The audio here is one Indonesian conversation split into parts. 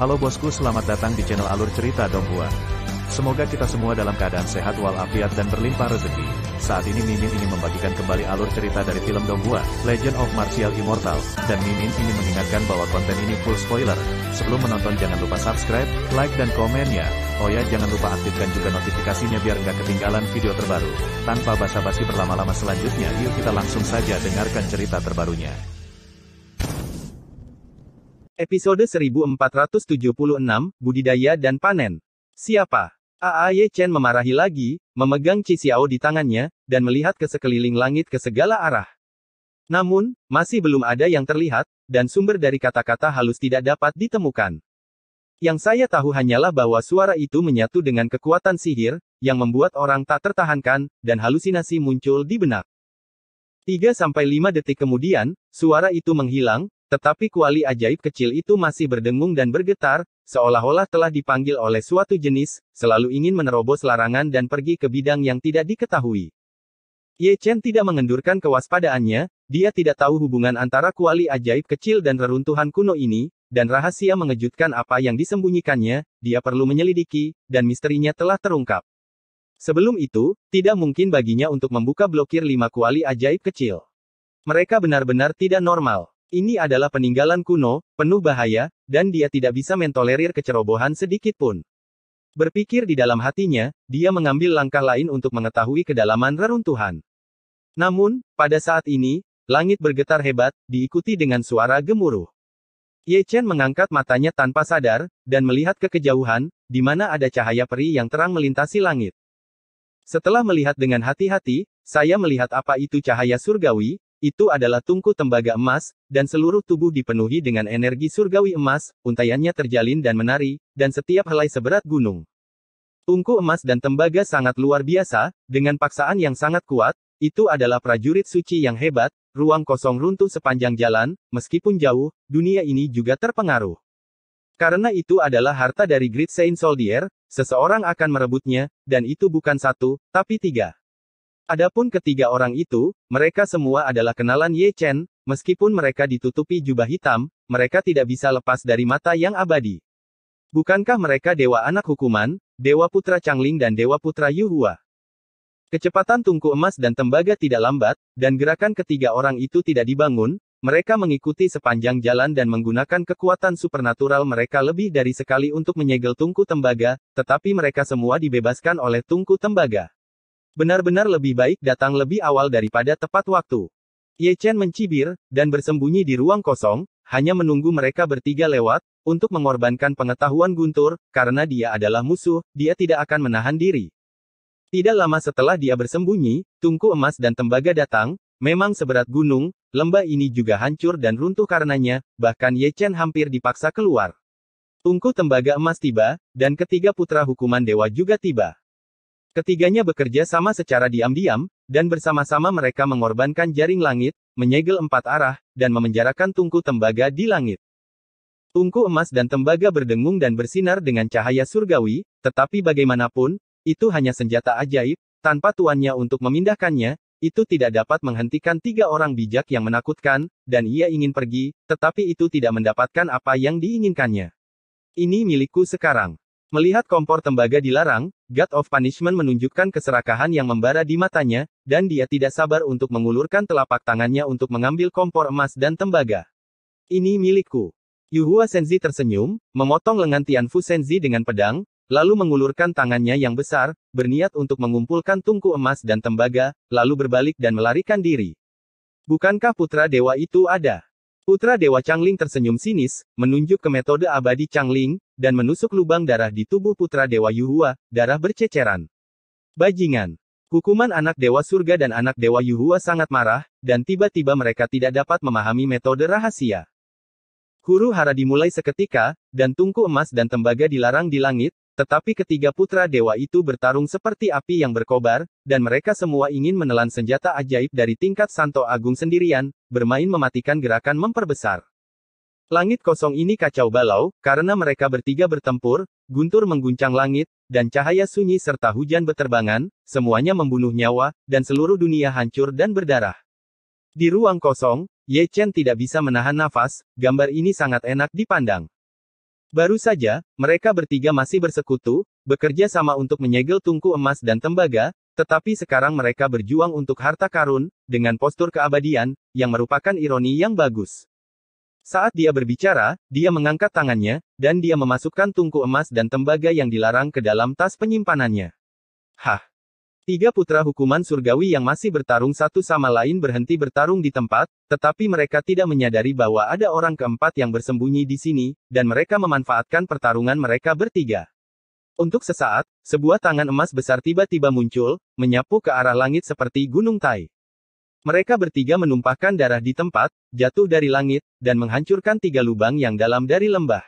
Halo bosku selamat datang di channel alur cerita Donghua. Semoga kita semua dalam keadaan sehat walafiat dan berlimpah rezeki. Saat ini Mimin ingin membagikan kembali alur cerita dari film Donghua, Legend of Martial Immortal, dan Mimin ingin mengingatkan bahwa konten ini full spoiler. Sebelum menonton jangan lupa subscribe, like dan komen ya. Oh ya jangan lupa aktifkan juga notifikasinya biar nggak ketinggalan video terbaru. Tanpa basa-basi berlama-lama selanjutnya, yuk kita langsung saja dengarkan cerita terbarunya. Episode 1476, Budidaya dan Panen. Siapa? Aaye Chen memarahi lagi, memegang Chi Xiao di tangannya, dan melihat ke sekeliling langit ke segala arah. Namun, masih belum ada yang terlihat, dan sumber dari kata-kata halus tidak dapat ditemukan. Yang saya tahu hanyalah bahwa suara itu menyatu dengan kekuatan sihir, yang membuat orang tak tertahankan, dan halusinasi muncul di benak. 3-5 detik kemudian, suara itu menghilang, tetapi kuali ajaib kecil itu masih berdengung dan bergetar, seolah-olah telah dipanggil oleh suatu jenis, selalu ingin menerobos larangan dan pergi ke bidang yang tidak diketahui. Ye Chen tidak mengendurkan kewaspadaannya, dia tidak tahu hubungan antara kuali ajaib kecil dan reruntuhan kuno ini, dan rahasia mengejutkan apa yang disembunyikannya, dia perlu menyelidiki, dan misterinya telah terungkap. Sebelum itu, tidak mungkin baginya untuk membuka blokir lima kuali ajaib kecil. Mereka benar-benar tidak normal. Ini adalah peninggalan kuno, penuh bahaya, dan dia tidak bisa mentolerir kecerobohan sedikit pun. Berpikir di dalam hatinya, dia mengambil langkah lain untuk mengetahui kedalaman reruntuhan. Namun, pada saat ini, langit bergetar hebat, diikuti dengan suara gemuruh. Ye Chen mengangkat matanya tanpa sadar, dan melihat ke kejauhan, di mana ada cahaya peri yang terang melintasi langit. Setelah melihat dengan hati-hati, saya melihat apa itu cahaya surgawi, itu adalah tungku tembaga emas, dan seluruh tubuh dipenuhi dengan energi surgawi emas, untaiannya terjalin dan menari, dan setiap helai seberat gunung. Tungku emas dan tembaga sangat luar biasa, dengan paksaan yang sangat kuat, itu adalah prajurit suci yang hebat, ruang kosong runtuh sepanjang jalan, meskipun jauh, dunia ini juga terpengaruh. Karena itu adalah harta dari Great Saint Soldier, seseorang akan merebutnya, dan itu bukan satu, tapi tiga. Adapun ketiga orang itu, mereka semua adalah kenalan Ye Chen, meskipun mereka ditutupi jubah hitam, mereka tidak bisa lepas dari mata yang abadi. Bukankah mereka dewa anak hukuman, dewa putra Changling dan dewa putra Yuhua? Kecepatan tungku emas dan tembaga tidak lambat, dan gerakan ketiga orang itu tidak dibangun, mereka mengikuti sepanjang jalan dan menggunakan kekuatan supernatural mereka lebih dari sekali untuk menyegel tungku tembaga, tetapi mereka semua dibebaskan oleh tungku tembaga. Benar-benar lebih baik datang lebih awal daripada tepat waktu. Ye Chen mencibir, dan bersembunyi di ruang kosong, hanya menunggu mereka bertiga lewat, untuk mengorbankan pengetahuan Guntur, karena dia adalah musuh, dia tidak akan menahan diri. Tidak lama setelah dia bersembunyi, tungku emas dan tembaga datang, memang seberat gunung, lembah ini juga hancur dan runtuh karenanya, bahkan Ye Chen hampir dipaksa keluar. Tungku tembaga emas tiba, dan ketiga putra hukuman dewa juga tiba. Ketiganya bekerja sama secara diam-diam, dan bersama-sama mereka mengorbankan jaring langit, menyegel empat arah, dan memenjarakan tungku tembaga di langit. Tungku emas dan tembaga berdengung dan bersinar dengan cahaya surgawi, tetapi bagaimanapun, itu hanya senjata ajaib, tanpa tuannya untuk memindahkannya, itu tidak dapat menghentikan tiga orang bijak yang menakutkan, dan ia ingin pergi, tetapi itu tidak mendapatkan apa yang diinginkannya. Ini milikku sekarang. Melihat kompor tembaga dilarang, God of Punishment menunjukkan keserakahan yang membara di matanya, dan dia tidak sabar untuk mengulurkan telapak tangannya untuk mengambil kompor emas dan tembaga. Ini milikku. Yuhua Senzi tersenyum, memotong lengan Tianfu Senzi dengan pedang, lalu mengulurkan tangannya yang besar, berniat untuk mengumpulkan tungku emas dan tembaga, lalu berbalik dan melarikan diri. Bukankah putra dewa itu ada? Putra Dewa Changling tersenyum sinis, menunjuk ke metode abadi Changling, dan menusuk lubang darah di tubuh Putra Dewa Yuhua, darah berceceran. Bajingan. Hukuman anak Dewa Surga dan anak Dewa Yuhua sangat marah, dan tiba-tiba mereka tidak dapat memahami metode rahasia. Huru hara dimulai seketika, dan tungku emas dan tembaga dilarang di langit, tetapi ketiga putra dewa itu bertarung seperti api yang berkobar, dan mereka semua ingin menelan senjata ajaib dari tingkat Santo Agung sendirian, bermain mematikan gerakan memperbesar. Langit kosong ini kacau balau, karena mereka bertiga bertempur, guntur mengguncang langit, dan cahaya sunyi serta hujan beterbangan, semuanya membunuh nyawa, dan seluruh dunia hancur dan berdarah. Di ruang kosong, Ye Chen tidak bisa menahan nafas, gambar ini sangat enak dipandang. Baru saja, mereka bertiga masih bersekutu, bekerja sama untuk menyegel tungku emas dan tembaga, tetapi sekarang mereka berjuang untuk harta karun, dengan postur keabadian, yang merupakan ironi yang bagus. Saat dia berbicara, dia mengangkat tangannya, dan dia memasukkan tungku emas dan tembaga yang dilarang ke dalam tas penyimpanannya. Hah! Tiga putra hukuman surgawi yang masih bertarung satu sama lain berhenti bertarung di tempat, tetapi mereka tidak menyadari bahwa ada orang keempat yang bersembunyi di sini, dan mereka memanfaatkan pertarungan mereka bertiga. Untuk sesaat, sebuah tangan emas besar tiba-tiba muncul, menyapu ke arah langit seperti gunung Tai. Mereka bertiga menumpahkan darah di tempat, jatuh dari langit, dan menghancurkan tiga lubang yang dalam dari lembah.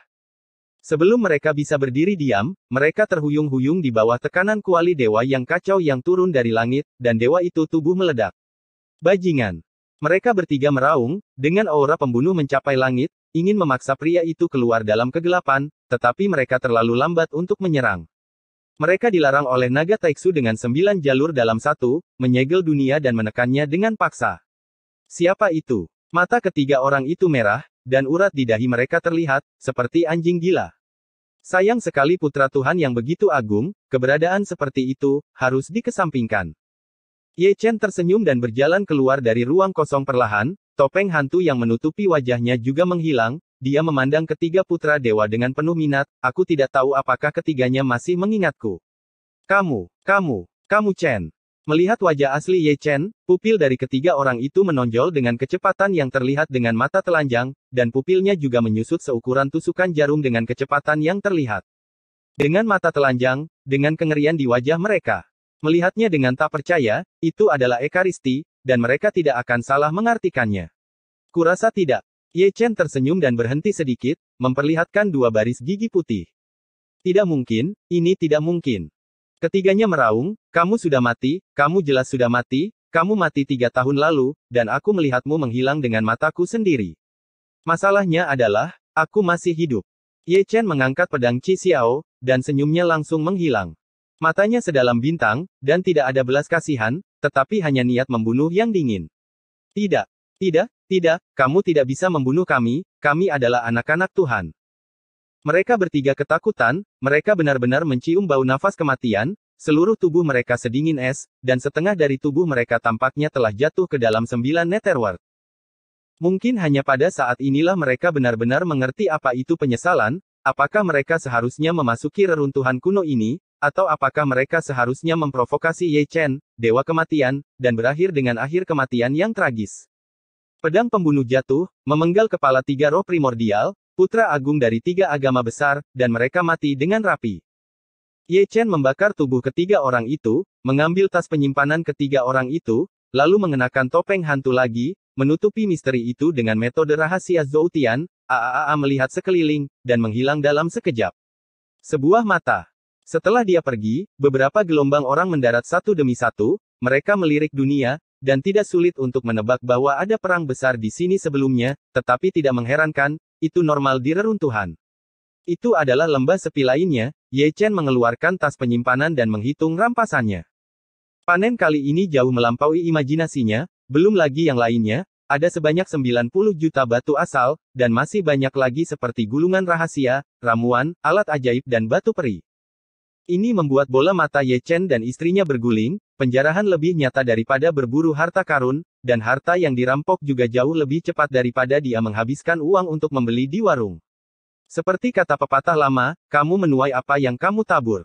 Sebelum mereka bisa berdiri diam, mereka terhuyung-huyung di bawah tekanan kuali dewa yang kacau yang turun dari langit, dan dewa itu tubuh meledak. Bajingan. Mereka bertiga meraung, dengan aura pembunuh mencapai langit, ingin memaksa pria itu keluar dalam kegelapan, tetapi mereka terlalu lambat untuk menyerang. Mereka dilarang oleh naga Taiksu dengan sembilan jalur dalam satu, menyegel dunia dan menekannya dengan paksa. Siapa itu? Mata ketiga orang itu merah, dan urat di dahi mereka terlihat, seperti anjing gila. Sayang sekali putra Tuhan yang begitu agung, keberadaan seperti itu, harus dikesampingkan. Ye Chen tersenyum dan berjalan keluar dari ruang kosong perlahan, topeng hantu yang menutupi wajahnya juga menghilang, dia memandang ketiga putra dewa dengan penuh minat, aku tidak tahu apakah ketiganya masih mengingatku. Kamu, kamu, kamu Chen. Melihat wajah asli Ye Chen, pupil dari ketiga orang itu menonjol dengan kecepatan yang terlihat dengan mata telanjang, dan pupilnya juga menyusut seukuran tusukan jarum dengan kecepatan yang terlihat. Dengan mata telanjang, dengan kengerian di wajah mereka. Melihatnya dengan tak percaya, itu adalah Ekaristi, dan mereka tidak akan salah mengartikannya. Kurasa tidak. Ye Chen tersenyum dan berhenti sedikit, memperlihatkan dua baris gigi putih. Tidak mungkin, ini tidak mungkin. Ketiganya meraung, kamu sudah mati, kamu jelas sudah mati, kamu mati tiga tahun lalu, dan aku melihatmu menghilang dengan mataku sendiri. Masalahnya adalah, aku masih hidup. Ye Chen mengangkat pedang Qi Xiao, dan senyumnya langsung menghilang. Matanya sedalam bintang, dan tidak ada belas kasihan, tetapi hanya niat membunuh yang dingin. Tidak, tidak, tidak, kamu tidak bisa membunuh kami, kami adalah anak-anak Tuhan. Mereka bertiga ketakutan, mereka benar-benar mencium bau nafas kematian, seluruh tubuh mereka sedingin es, dan setengah dari tubuh mereka tampaknya telah jatuh ke dalam sembilan netherworld. Mungkin hanya pada saat inilah mereka benar-benar mengerti apa itu penyesalan, apakah mereka seharusnya memasuki reruntuhan kuno ini, atau apakah mereka seharusnya memprovokasi Ye Chen, Dewa Kematian, dan berakhir dengan akhir kematian yang tragis. Pedang pembunuh jatuh, memenggal kepala tiga roh primordial, putra agung dari tiga agama besar, dan mereka mati dengan rapi. Ye Chen membakar tubuh ketiga orang itu, mengambil tas penyimpanan ketiga orang itu, lalu mengenakan topeng hantu lagi, menutupi misteri itu dengan metode rahasia Zoutian, AAA melihat sekeliling, dan menghilang dalam sekejap. Sebuah mata. Setelah dia pergi, beberapa gelombang orang mendarat satu demi satu, mereka melirik dunia, dan tidak sulit untuk menebak bahwa ada perang besar di sini sebelumnya, tetapi tidak mengherankan, itu normal di reruntuhan. Itu adalah lembah sepi lainnya, Ye Chen mengeluarkan tas penyimpanan dan menghitung rampasannya. Panen kali ini jauh melampaui imajinasinya, belum lagi yang lainnya, ada sebanyak 90 juta batu asal, dan masih banyak lagi seperti gulungan rahasia, ramuan, alat ajaib dan batu peri. Ini membuat bola mata Ye Chen dan istrinya berguling, penjarahan lebih nyata daripada berburu harta karun, dan harta yang dirampok juga jauh lebih cepat daripada dia menghabiskan uang untuk membeli di warung. Seperti kata pepatah lama, kamu menuai apa yang kamu tabur.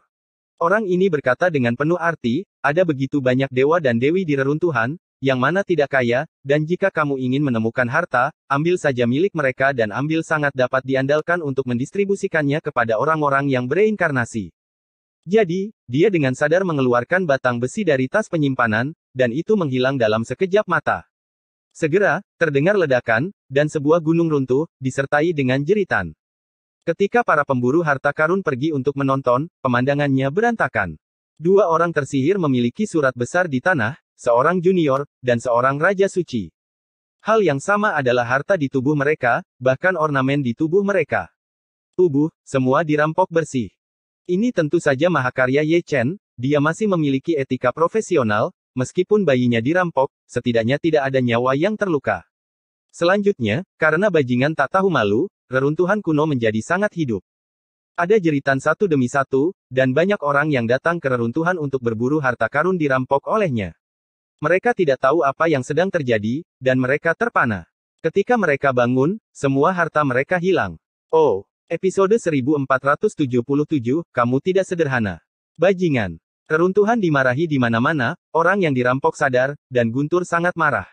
Orang ini berkata dengan penuh arti, ada begitu banyak dewa dan dewi di reruntuhan, yang mana tidak kaya, dan jika kamu ingin menemukan harta, ambil saja milik mereka dan ambil sangat dapat diandalkan untuk mendistribusikannya kepada orang-orang yang bereinkarnasi. Jadi, dia dengan sadar mengeluarkan batang besi dari tas penyimpanan, dan itu menghilang dalam sekejap mata. Segera, terdengar ledakan, dan sebuah gunung runtuh, disertai dengan jeritan. Ketika para pemburu harta karun pergi untuk menonton, pemandangannya berantakan. Dua orang tersihir memiliki surat besar di tanah, seorang junior, dan seorang raja suci. Hal yang sama adalah harta di tubuh mereka, bahkan ornamen di tubuh mereka. Tubuh, semua dirampok bersih. Ini tentu saja mahakarya Ye Chen, dia masih memiliki etika profesional, Meskipun bayinya dirampok, setidaknya tidak ada nyawa yang terluka. Selanjutnya, karena bajingan tak tahu malu, reruntuhan kuno menjadi sangat hidup. Ada jeritan satu demi satu, dan banyak orang yang datang ke reruntuhan untuk berburu harta karun dirampok olehnya. Mereka tidak tahu apa yang sedang terjadi, dan mereka terpana. Ketika mereka bangun, semua harta mereka hilang. Oh, episode 1477, kamu tidak sederhana. Bajingan. Reruntuhan dimarahi di mana-mana, orang yang dirampok sadar, dan Guntur sangat marah.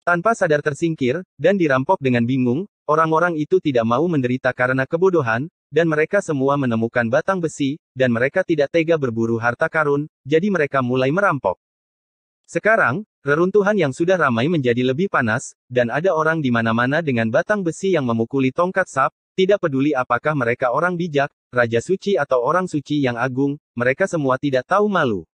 Tanpa sadar tersingkir, dan dirampok dengan bingung, orang-orang itu tidak mau menderita karena kebodohan, dan mereka semua menemukan batang besi, dan mereka tidak tega berburu harta karun, jadi mereka mulai merampok. Sekarang, reruntuhan yang sudah ramai menjadi lebih panas, dan ada orang di mana-mana dengan batang besi yang memukuli tongkat sap, tidak peduli apakah mereka orang bijak, raja suci atau orang suci yang agung, mereka semua tidak tahu malu.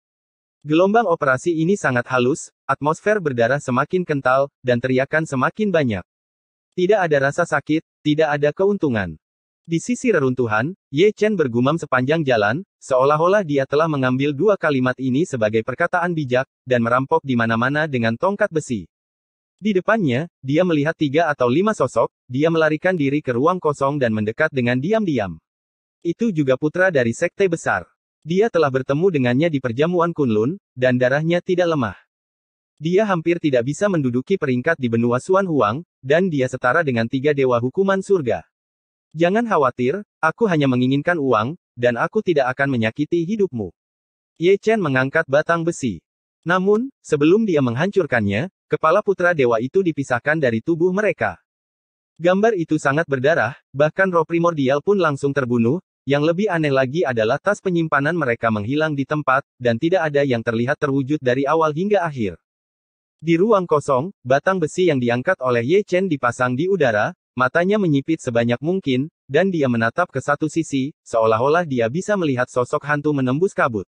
Gelombang operasi ini sangat halus, atmosfer berdarah semakin kental, dan teriakan semakin banyak. Tidak ada rasa sakit, tidak ada keuntungan. Di sisi reruntuhan, Ye Chen bergumam sepanjang jalan, seolah-olah dia telah mengambil dua kalimat ini sebagai perkataan bijak, dan merampok di mana-mana dengan tongkat besi. Di depannya, dia melihat tiga atau lima sosok, dia melarikan diri ke ruang kosong dan mendekat dengan diam-diam. Itu juga putra dari sekte besar. Dia telah bertemu dengannya di perjamuan Kunlun, dan darahnya tidak lemah. Dia hampir tidak bisa menduduki peringkat di benua Suan Huang, dan dia setara dengan tiga dewa hukuman surga. Jangan khawatir, aku hanya menginginkan uang, dan aku tidak akan menyakiti hidupmu. Ye Chen mengangkat batang besi. Namun, sebelum dia menghancurkannya, kepala putra dewa itu dipisahkan dari tubuh mereka. Gambar itu sangat berdarah, bahkan roh primordial pun langsung terbunuh, yang lebih aneh lagi adalah tas penyimpanan mereka menghilang di tempat, dan tidak ada yang terlihat terwujud dari awal hingga akhir. Di ruang kosong, batang besi yang diangkat oleh Ye Chen dipasang di udara, Matanya menyipit sebanyak mungkin, dan dia menatap ke satu sisi, seolah-olah dia bisa melihat sosok hantu menembus kabut.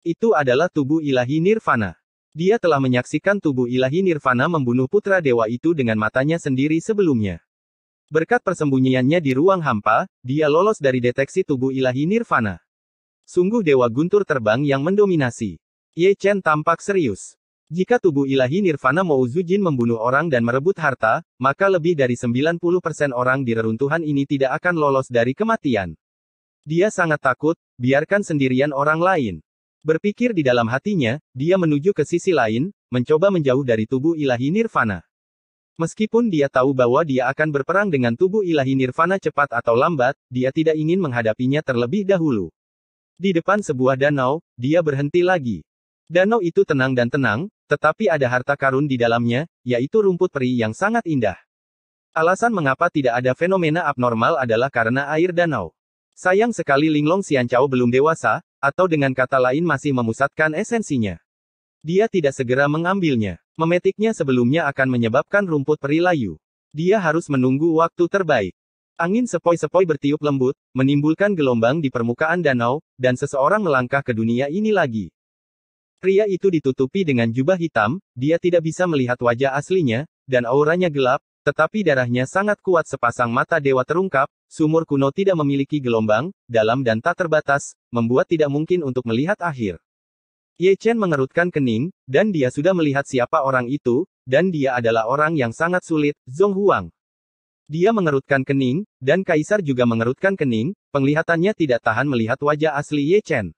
Itu adalah tubuh ilahi Nirvana. Dia telah menyaksikan tubuh ilahi Nirvana membunuh putra dewa itu dengan matanya sendiri sebelumnya. Berkat persembunyiannya di ruang hampa, dia lolos dari deteksi tubuh ilahi Nirvana. Sungguh dewa guntur terbang yang mendominasi. Ye Chen tampak serius. Jika tubuh ilahi Nirvana Mouzujin membunuh orang dan merebut harta, maka lebih dari 90% orang di reruntuhan ini tidak akan lolos dari kematian. Dia sangat takut, biarkan sendirian orang lain. Berpikir di dalam hatinya, dia menuju ke sisi lain, mencoba menjauh dari tubuh ilahi Nirvana. Meskipun dia tahu bahwa dia akan berperang dengan tubuh ilahi Nirvana cepat atau lambat, dia tidak ingin menghadapinya terlebih dahulu. Di depan sebuah danau, dia berhenti lagi. Danau itu tenang dan tenang, tetapi ada harta karun di dalamnya, yaitu rumput peri yang sangat indah. Alasan mengapa tidak ada fenomena abnormal adalah karena air danau. Sayang sekali Linglong Xianchao belum dewasa, atau dengan kata lain masih memusatkan esensinya. Dia tidak segera mengambilnya. Memetiknya sebelumnya akan menyebabkan rumput peri layu. Dia harus menunggu waktu terbaik. Angin sepoi-sepoi bertiup lembut, menimbulkan gelombang di permukaan danau, dan seseorang melangkah ke dunia ini lagi. Pria itu ditutupi dengan jubah hitam, dia tidak bisa melihat wajah aslinya, dan auranya gelap, tetapi darahnya sangat kuat sepasang mata dewa terungkap, sumur kuno tidak memiliki gelombang, dalam dan tak terbatas, membuat tidak mungkin untuk melihat akhir. Ye Chen mengerutkan kening, dan dia sudah melihat siapa orang itu, dan dia adalah orang yang sangat sulit, Zong Huang. Dia mengerutkan kening, dan Kaisar juga mengerutkan kening, penglihatannya tidak tahan melihat wajah asli Ye Chen.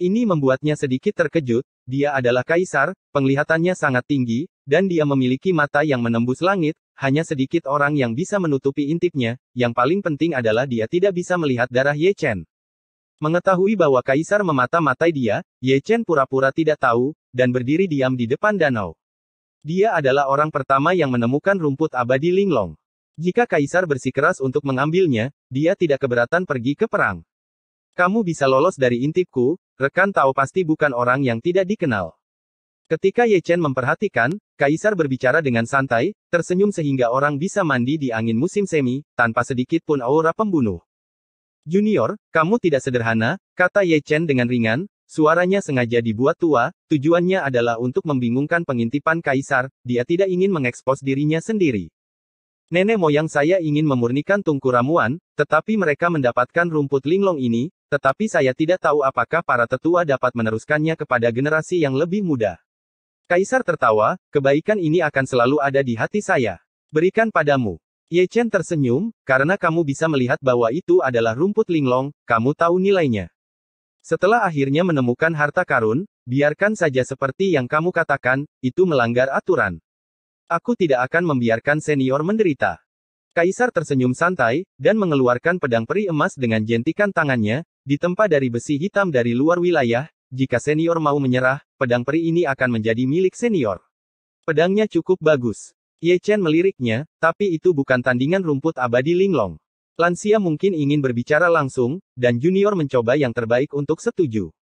Ini membuatnya sedikit terkejut, dia adalah kaisar, penglihatannya sangat tinggi, dan dia memiliki mata yang menembus langit, hanya sedikit orang yang bisa menutupi intipnya, yang paling penting adalah dia tidak bisa melihat darah Ye Chen. Mengetahui bahwa kaisar memata-matai dia, Ye Chen pura-pura tidak tahu, dan berdiri diam di depan danau. Dia adalah orang pertama yang menemukan rumput abadi Linglong. Jika kaisar bersikeras untuk mengambilnya, dia tidak keberatan pergi ke perang. Kamu bisa lolos dari intipku, Rekan Tao pasti bukan orang yang tidak dikenal. Ketika Ye Chen memperhatikan, Kaisar berbicara dengan santai, tersenyum sehingga orang bisa mandi di angin musim semi, tanpa sedikit pun aura pembunuh. Junior, kamu tidak sederhana, kata Ye Chen dengan ringan, suaranya sengaja dibuat tua, tujuannya adalah untuk membingungkan pengintipan Kaisar, dia tidak ingin mengekspos dirinya sendiri. Nenek moyang saya ingin memurnikan tungku ramuan, tetapi mereka mendapatkan rumput linglong ini, tetapi saya tidak tahu apakah para tetua dapat meneruskannya kepada generasi yang lebih muda. Kaisar tertawa, kebaikan ini akan selalu ada di hati saya. Berikan padamu. Ye Chen tersenyum, karena kamu bisa melihat bahwa itu adalah rumput linglong, kamu tahu nilainya. Setelah akhirnya menemukan harta karun, biarkan saja seperti yang kamu katakan, itu melanggar aturan. Aku tidak akan membiarkan senior menderita. Kaisar tersenyum santai, dan mengeluarkan pedang peri emas dengan jentikan tangannya, ditempa dari besi hitam dari luar wilayah, jika senior mau menyerah, pedang peri ini akan menjadi milik senior. Pedangnya cukup bagus. Ye Chen meliriknya, tapi itu bukan tandingan rumput abadi Linglong. Lansia mungkin ingin berbicara langsung, dan junior mencoba yang terbaik untuk setuju.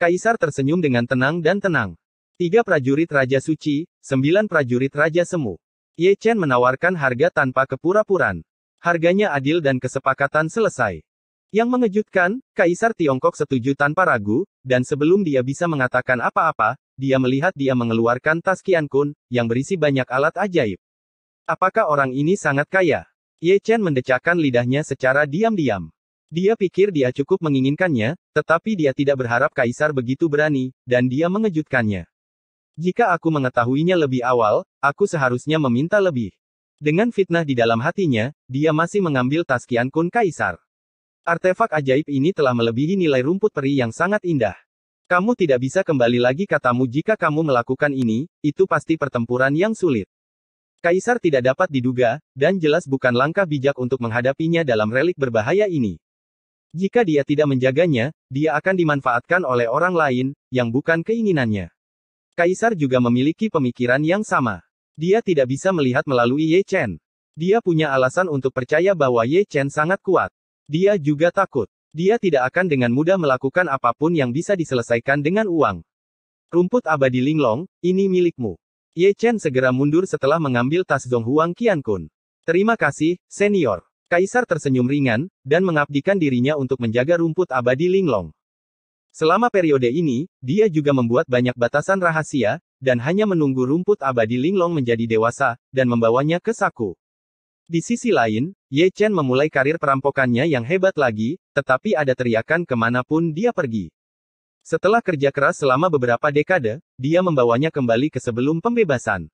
Kaisar tersenyum dengan tenang dan tenang. Tiga prajurit Raja Suci, sembilan prajurit Raja Semu. Ye Chen menawarkan harga tanpa kepura-puraan. Harganya adil dan kesepakatan selesai. Yang mengejutkan, Kaisar Tiongkok setuju tanpa ragu, dan sebelum dia bisa mengatakan apa-apa, dia melihat dia mengeluarkan tas Kun, yang berisi banyak alat ajaib. Apakah orang ini sangat kaya? Ye Chen mendecakkan lidahnya secara diam-diam. Dia pikir dia cukup menginginkannya, tetapi dia tidak berharap Kaisar begitu berani, dan dia mengejutkannya. Jika aku mengetahuinya lebih awal, aku seharusnya meminta lebih. Dengan fitnah di dalam hatinya, dia masih mengambil tas Kun Kaisar. Artefak ajaib ini telah melebihi nilai rumput peri yang sangat indah. Kamu tidak bisa kembali lagi katamu jika kamu melakukan ini, itu pasti pertempuran yang sulit. Kaisar tidak dapat diduga, dan jelas bukan langkah bijak untuk menghadapinya dalam relik berbahaya ini. Jika dia tidak menjaganya, dia akan dimanfaatkan oleh orang lain, yang bukan keinginannya. Kaisar juga memiliki pemikiran yang sama. Dia tidak bisa melihat melalui Ye Chen. Dia punya alasan untuk percaya bahwa Ye Chen sangat kuat. Dia juga takut. Dia tidak akan dengan mudah melakukan apa pun yang bisa diselesaikan dengan uang. Rumput abadi Linglong, ini milikmu. Ye Chen segera mundur setelah mengambil tas Zhong Huang Qiankun. Terima kasih, senior. Kaisar tersenyum ringan, dan mengabdikan dirinya untuk menjaga rumput abadi Linglong. Selama periode ini, dia juga membuat banyak batasan rahasia, dan hanya menunggu rumput abadi Linglong menjadi dewasa, dan membawanya ke Saku. Di sisi lain, Ye Chen memulai karir perampokannya yang hebat lagi, tetapi ada teriakan ke mana pun dia pergi. Setelah kerja keras selama beberapa dekade, dia membawanya kembali ke sebelum pembebasan.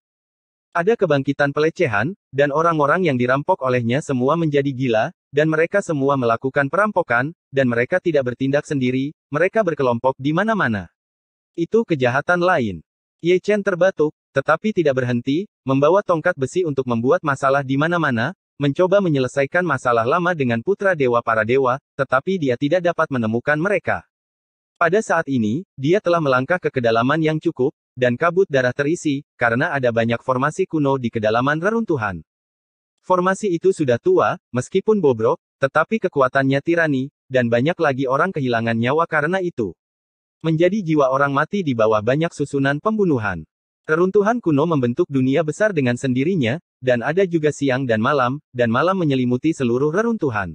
Ada kebangkitan pelecehan, dan orang-orang yang dirampok olehnya semua menjadi gila, dan mereka semua melakukan perampokan, dan mereka tidak bertindak sendiri, mereka berkelompok di mana-mana. Itu kejahatan lain. Ye Chen terbatuk, tetapi tidak berhenti, membawa tongkat besi untuk membuat masalah di mana-mana, mencoba menyelesaikan masalah lama dengan putra dewa para dewa, tetapi dia tidak dapat menemukan mereka. Pada saat ini, dia telah melangkah ke kedalaman yang cukup, dan kabut darah terisi, karena ada banyak formasi kuno di kedalaman reruntuhan. Formasi itu sudah tua, meskipun bobrok, tetapi kekuatannya tirani, dan banyak lagi orang kehilangan nyawa karena itu. Menjadi jiwa orang mati di bawah banyak susunan pembunuhan. Reruntuhan kuno membentuk dunia besar dengan sendirinya, dan ada juga siang dan malam, dan malam menyelimuti seluruh reruntuhan.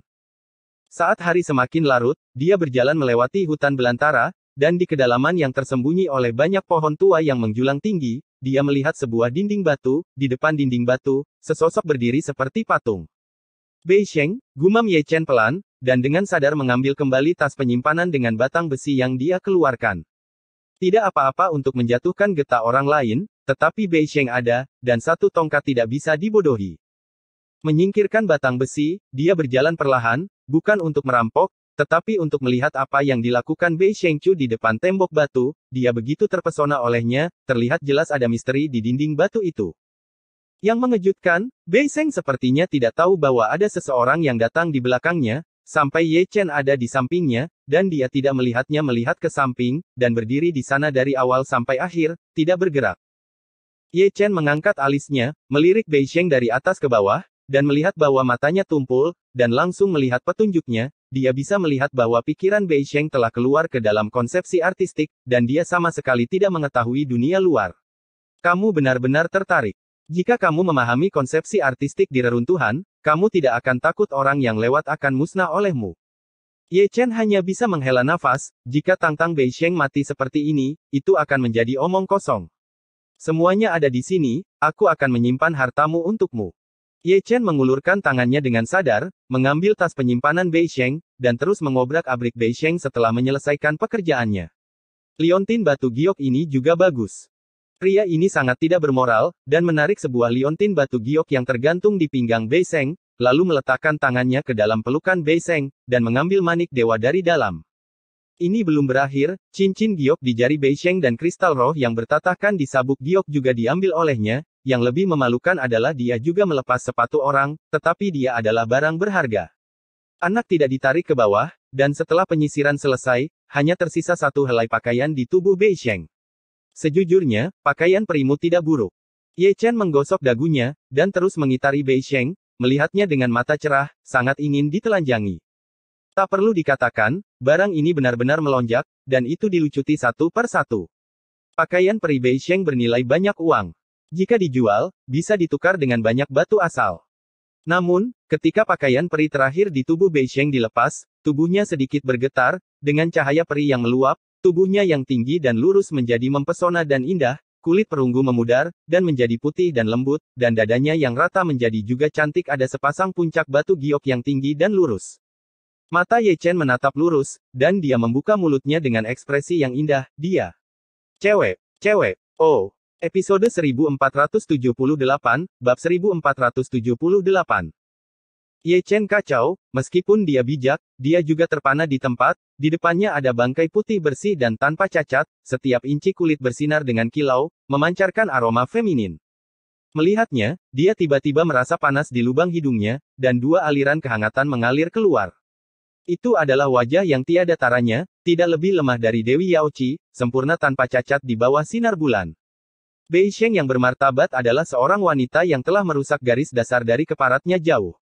Saat hari semakin larut, dia berjalan melewati hutan belantara, dan di kedalaman yang tersembunyi oleh banyak pohon tua yang menjulang tinggi, dia melihat sebuah dinding batu, di depan dinding batu, sesosok berdiri seperti patung. Bei Sheng, gumam Ye Chen pelan, dan dengan sadar mengambil kembali tas penyimpanan dengan batang besi yang dia keluarkan. Tidak apa-apa untuk menjatuhkan getah orang lain, tetapi Bei Sheng ada, dan satu tongkat tidak bisa dibodohi. Menyingkirkan batang besi, dia berjalan perlahan, bukan untuk merampok, tetapi untuk melihat apa yang dilakukan Bei Sheng Chu di depan tembok batu, dia begitu terpesona olehnya, terlihat jelas ada misteri di dinding batu itu. Yang mengejutkan, Bei Seng sepertinya tidak tahu bahwa ada seseorang yang datang di belakangnya, sampai Ye Chen ada di sampingnya, dan dia tidak melihatnya melihat ke samping, dan berdiri di sana dari awal sampai akhir, tidak bergerak. Ye Chen mengangkat alisnya, melirik Bei Sheng dari atas ke bawah, dan melihat bahwa matanya tumpul, dan langsung melihat petunjuknya, dia bisa melihat bahwa pikiran Bei Sheng telah keluar ke dalam konsepsi artistik, dan dia sama sekali tidak mengetahui dunia luar. Kamu benar-benar tertarik. Jika kamu memahami konsepsi artistik di reruntuhan, kamu tidak akan takut orang yang lewat akan musnah olehmu. Ye Chen hanya bisa menghela nafas, jika Tang Tang Bei Sheng mati seperti ini, itu akan menjadi omong kosong. Semuanya ada di sini, aku akan menyimpan hartamu untukmu. Ye Chen mengulurkan tangannya dengan sadar, mengambil tas penyimpanan Bei Sheng, dan terus mengobrak-abrik Bei Sheng setelah menyelesaikan pekerjaannya. Liontin batu giok ini juga bagus. Pria ini sangat tidak bermoral, dan menarik sebuah liontin batu giok yang tergantung di pinggang Bei Seng, lalu meletakkan tangannya ke dalam pelukan Bei Seng, dan mengambil manik dewa dari dalam. Ini belum berakhir, cincin giok di jari Bei Sheng dan kristal roh yang bertatahkan di sabuk giok juga diambil olehnya, yang lebih memalukan adalah dia juga melepas sepatu orang, tetapi dia adalah barang berharga. Anak tidak ditarik ke bawah, dan setelah penyisiran selesai, hanya tersisa satu helai pakaian di tubuh Bei Sheng. Sejujurnya, pakaian perimu tidak buruk. Ye Chen menggosok dagunya, dan terus mengitari Bei Sheng, melihatnya dengan mata cerah, sangat ingin ditelanjangi. Tak perlu dikatakan, barang ini benar-benar melonjak, dan itu dilucuti satu per satu. Pakaian peri Beisheng bernilai banyak uang. Jika dijual, bisa ditukar dengan banyak batu asal. Namun, ketika pakaian peri terakhir di tubuh Beisheng dilepas, tubuhnya sedikit bergetar, dengan cahaya peri yang meluap, tubuhnya yang tinggi dan lurus menjadi mempesona dan indah, kulit perunggu memudar, dan menjadi putih dan lembut, dan dadanya yang rata menjadi juga cantik ada sepasang puncak batu giok yang tinggi dan lurus. Mata Ye Chen menatap lurus, dan dia membuka mulutnya dengan ekspresi yang indah, dia. Cewek, cewek, oh. Episode 1478, bab 1478. Ye Chen kacau, meskipun dia bijak, dia juga terpana di tempat, di depannya ada bangkai putih bersih dan tanpa cacat, setiap inci kulit bersinar dengan kilau, memancarkan aroma feminin. Melihatnya, dia tiba-tiba merasa panas di lubang hidungnya, dan dua aliran kehangatan mengalir keluar. Itu adalah wajah yang tiada taranya, tidak lebih lemah dari Dewi Yaochi, sempurna tanpa cacat di bawah sinar bulan. Bei Sheng yang bermartabat adalah seorang wanita yang telah merusak garis dasar dari keparatnya jauh.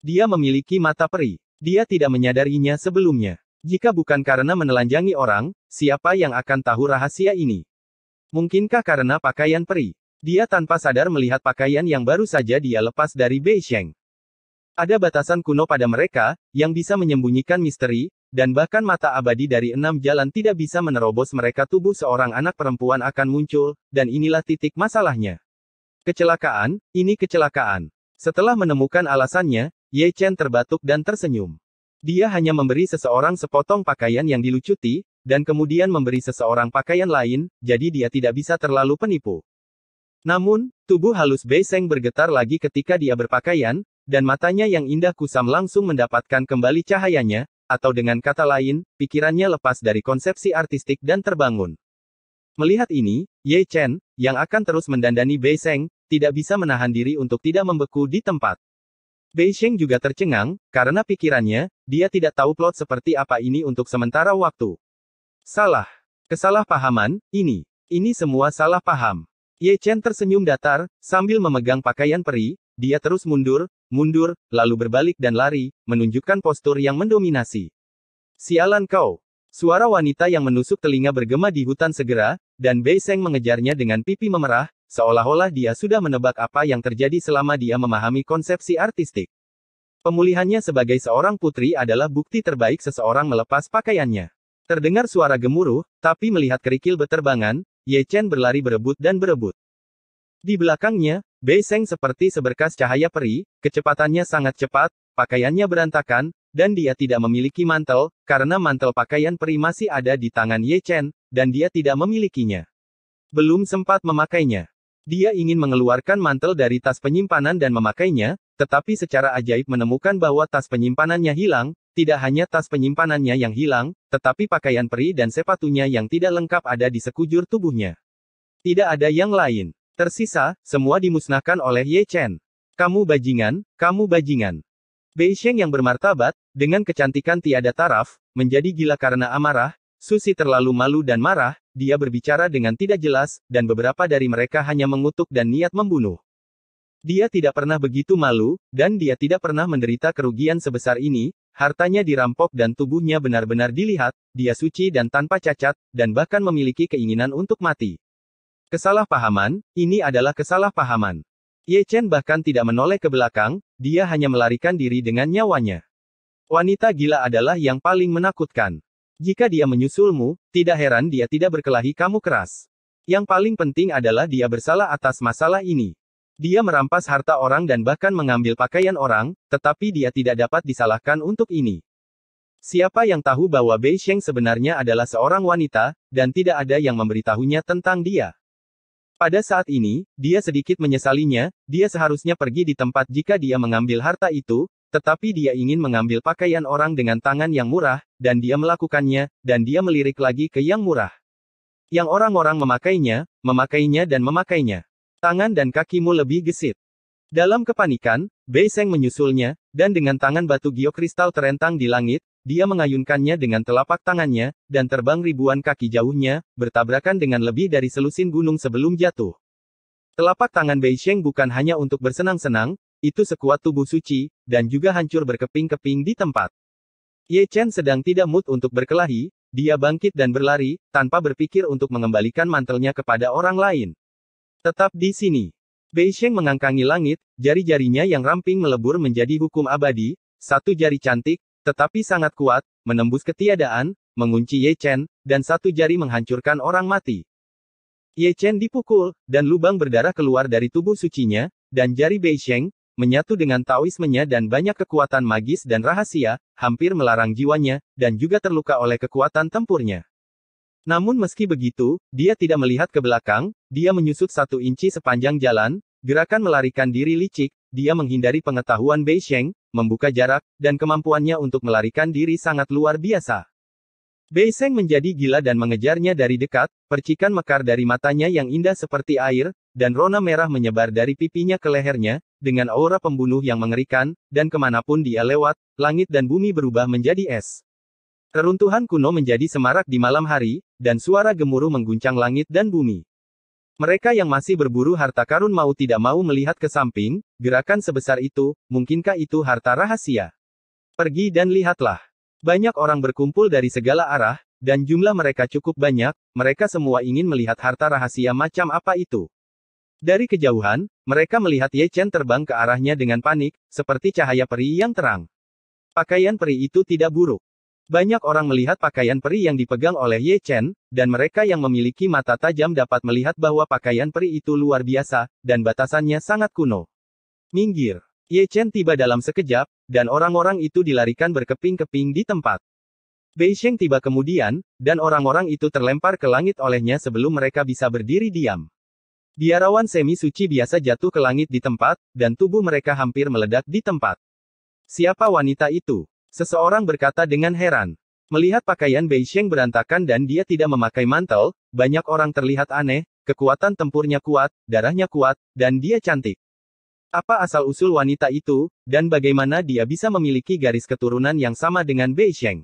Dia memiliki mata peri. Dia tidak menyadarinya sebelumnya. Jika bukan karena menelanjangi orang, siapa yang akan tahu rahasia ini? Mungkinkah karena pakaian peri? Dia tanpa sadar melihat pakaian yang baru saja dia lepas dari Bei Sheng. Ada batasan kuno pada mereka, yang bisa menyembunyikan misteri, dan bahkan mata abadi dari enam jalan tidak bisa menerobos mereka tubuh seorang anak perempuan akan muncul, dan inilah titik masalahnya. Kecelakaan, ini kecelakaan. Setelah menemukan alasannya, Ye Chen terbatuk dan tersenyum. Dia hanya memberi seseorang sepotong pakaian yang dilucuti, dan kemudian memberi seseorang pakaian lain, jadi dia tidak bisa terlalu penipu. Namun, tubuh halus Bei Seng bergetar lagi ketika dia berpakaian, dan matanya yang indah kusam langsung mendapatkan kembali cahayanya, atau dengan kata lain, pikirannya lepas dari konsepsi artistik dan terbangun. Melihat ini, Ye Chen, yang akan terus mendandani Bei Sheng, tidak bisa menahan diri untuk tidak membeku di tempat. Bei Sheng juga tercengang, karena pikirannya, dia tidak tahu plot seperti apa ini untuk sementara waktu. Salah. Kesalahpahaman, ini. Ini semua salah paham. Ye Chen tersenyum datar, sambil memegang pakaian peri, dia terus mundur, mundur, lalu berbalik dan lari, menunjukkan postur yang mendominasi. Sialan kau! Suara wanita yang menusuk telinga bergema di hutan segera, dan Bei Seng mengejarnya dengan pipi memerah, seolah-olah dia sudah menebak apa yang terjadi selama dia memahami konsepsi artistik. Pemulihannya sebagai seorang putri adalah bukti terbaik seseorang melepas pakaiannya. Terdengar suara gemuruh, tapi melihat kerikil beterbangan, Ye Chen berlari berebut dan berebut. Di belakangnya, Bei Seng seperti seberkas cahaya peri, kecepatannya sangat cepat, pakaiannya berantakan, dan dia tidak memiliki mantel, karena mantel pakaian peri masih ada di tangan Ye Chen, dan dia tidak memilikinya. Belum sempat memakainya. Dia ingin mengeluarkan mantel dari tas penyimpanan dan memakainya, tetapi secara ajaib menemukan bahwa tas penyimpanannya hilang, tidak hanya tas penyimpanannya yang hilang, tetapi pakaian peri dan sepatunya yang tidak lengkap ada di sekujur tubuhnya. Tidak ada yang lain. Tersisa, semua dimusnahkan oleh Ye Chen. Kamu bajingan, kamu bajingan. Bei Sheng yang bermartabat, dengan kecantikan tiada taraf, menjadi gila karena amarah, Susi terlalu malu dan marah, dia berbicara dengan tidak jelas, dan beberapa dari mereka hanya mengutuk dan niat membunuh. Dia tidak pernah begitu malu, dan dia tidak pernah menderita kerugian sebesar ini, hartanya dirampok dan tubuhnya benar-benar dilihat, dia suci dan tanpa cacat, dan bahkan memiliki keinginan untuk mati. Kesalahpahaman, ini adalah kesalahpahaman. Ye Chen bahkan tidak menoleh ke belakang, dia hanya melarikan diri dengan nyawanya. Wanita gila adalah yang paling menakutkan. Jika dia menyusulmu, tidak heran dia tidak berkelahi kamu keras. Yang paling penting adalah dia bersalah atas masalah ini. Dia merampas harta orang dan bahkan mengambil pakaian orang, tetapi dia tidak dapat disalahkan untuk ini. Siapa yang tahu bahwa Bei Sheng sebenarnya adalah seorang wanita, dan tidak ada yang memberitahunya tentang dia. Pada saat ini, dia sedikit menyesalinya, dia seharusnya pergi di tempat jika dia mengambil harta itu, tetapi dia ingin mengambil pakaian orang dengan tangan yang murah, dan dia melakukannya, dan dia melirik lagi ke yang murah. Yang orang-orang memakainya, memakainya dan memakainya. Tangan dan kakimu lebih gesit. Dalam kepanikan, Bei Seng menyusulnya, dan dengan tangan batu geokristal terentang di langit, dia mengayunkannya dengan telapak tangannya, dan terbang ribuan kaki jauhnya, bertabrakan dengan lebih dari selusin gunung sebelum jatuh. Telapak tangan Bei Sheng bukan hanya untuk bersenang-senang, itu sekuat tubuh suci, dan juga hancur berkeping-keping di tempat. Ye Chen sedang tidak mood untuk berkelahi, dia bangkit dan berlari, tanpa berpikir untuk mengembalikan mantelnya kepada orang lain. Tetap di sini. Bei Sheng mengangkangi langit, jari-jarinya yang ramping melebur menjadi hukum abadi, satu jari cantik, tetapi sangat kuat, menembus ketiadaan, mengunci Ye Chen, dan satu jari menghancurkan orang mati. Ye Chen dipukul, dan lubang berdarah keluar dari tubuh sucinya, dan jari Bei Sheng, menyatu dengan Taoismenya dan banyak kekuatan magis dan rahasia, hampir melarang jiwanya, dan juga terluka oleh kekuatan tempurnya. Namun meski begitu, dia tidak melihat ke belakang, dia menyusut satu inci sepanjang jalan, gerakan melarikan diri licik, dia menghindari pengetahuan Bei Sheng, membuka jarak, dan kemampuannya untuk melarikan diri sangat luar biasa. Bei Sheng menjadi gila dan mengejarnya dari dekat, percikan mekar dari matanya yang indah seperti air, dan rona merah menyebar dari pipinya ke lehernya, dengan aura pembunuh yang mengerikan, dan ke mana pun dia lewat, langit dan bumi berubah menjadi es. Keruntuhan kuno menjadi semarak di malam hari, dan suara gemuruh mengguncang langit dan bumi. Mereka yang masih berburu harta karun mau tidak mau melihat ke samping, gerakan sebesar itu, mungkinkah itu harta rahasia? Pergi dan lihatlah. Banyak orang berkumpul dari segala arah, dan jumlah mereka cukup banyak, mereka semua ingin melihat harta rahasia macam apa itu. Dari kejauhan, mereka melihat Ye Chen terbang ke arahnya dengan panik, seperti cahaya peri yang terang. Pakaian peri itu tidak buruk. Banyak orang melihat pakaian peri yang dipegang oleh Ye Chen, dan mereka yang memiliki mata tajam dapat melihat bahwa pakaian peri itu luar biasa, dan batasannya sangat kuno. Minggir. Ye Chen tiba dalam sekejap, dan orang-orang itu dilarikan berkeping-keping di tempat. Bei Sheng tiba kemudian, dan orang-orang itu terlempar ke langit olehnya sebelum mereka bisa berdiri diam. Biarawan semi suci biasa jatuh ke langit di tempat, dan tubuh mereka hampir meledak di tempat. Siapa wanita itu? Seseorang berkata dengan heran. Melihat pakaian Bei Sheng berantakan dan dia tidak memakai mantel, banyak orang terlihat aneh, kekuatan tempurnya kuat, darahnya kuat, dan dia cantik. Apa asal-usul wanita itu, dan bagaimana dia bisa memiliki garis keturunan yang sama dengan Bei Sheng?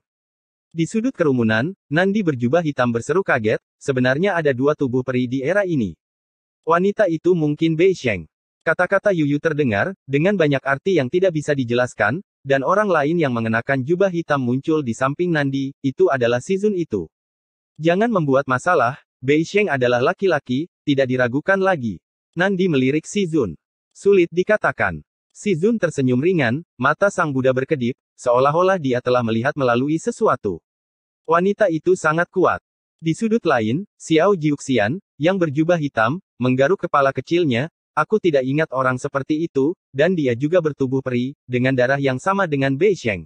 Di sudut kerumunan, Nandi berjubah hitam berseru kaget, sebenarnya ada dua tubuh peri di era ini. Wanita itu mungkin Bei Sheng. Kata-kata Yuyu terdengar, dengan banyak arti yang tidak bisa dijelaskan, dan orang lain yang mengenakan jubah hitam muncul di samping Nandi, itu adalah Sizun itu. Jangan membuat masalah, Bei Sheng adalah laki-laki, tidak diragukan lagi. Nandi melirik Sizun. Sulit dikatakan. Sizun tersenyum ringan, mata sang Buddha berkedip, seolah-olah dia telah melihat melalui sesuatu. Wanita itu sangat kuat. Di sudut lain, Xiao Jiuxian, yang berjubah hitam, menggaruk kepala kecilnya, Aku tidak ingat orang seperti itu, dan dia juga bertubuh peri, dengan darah yang sama dengan Bei Sheng.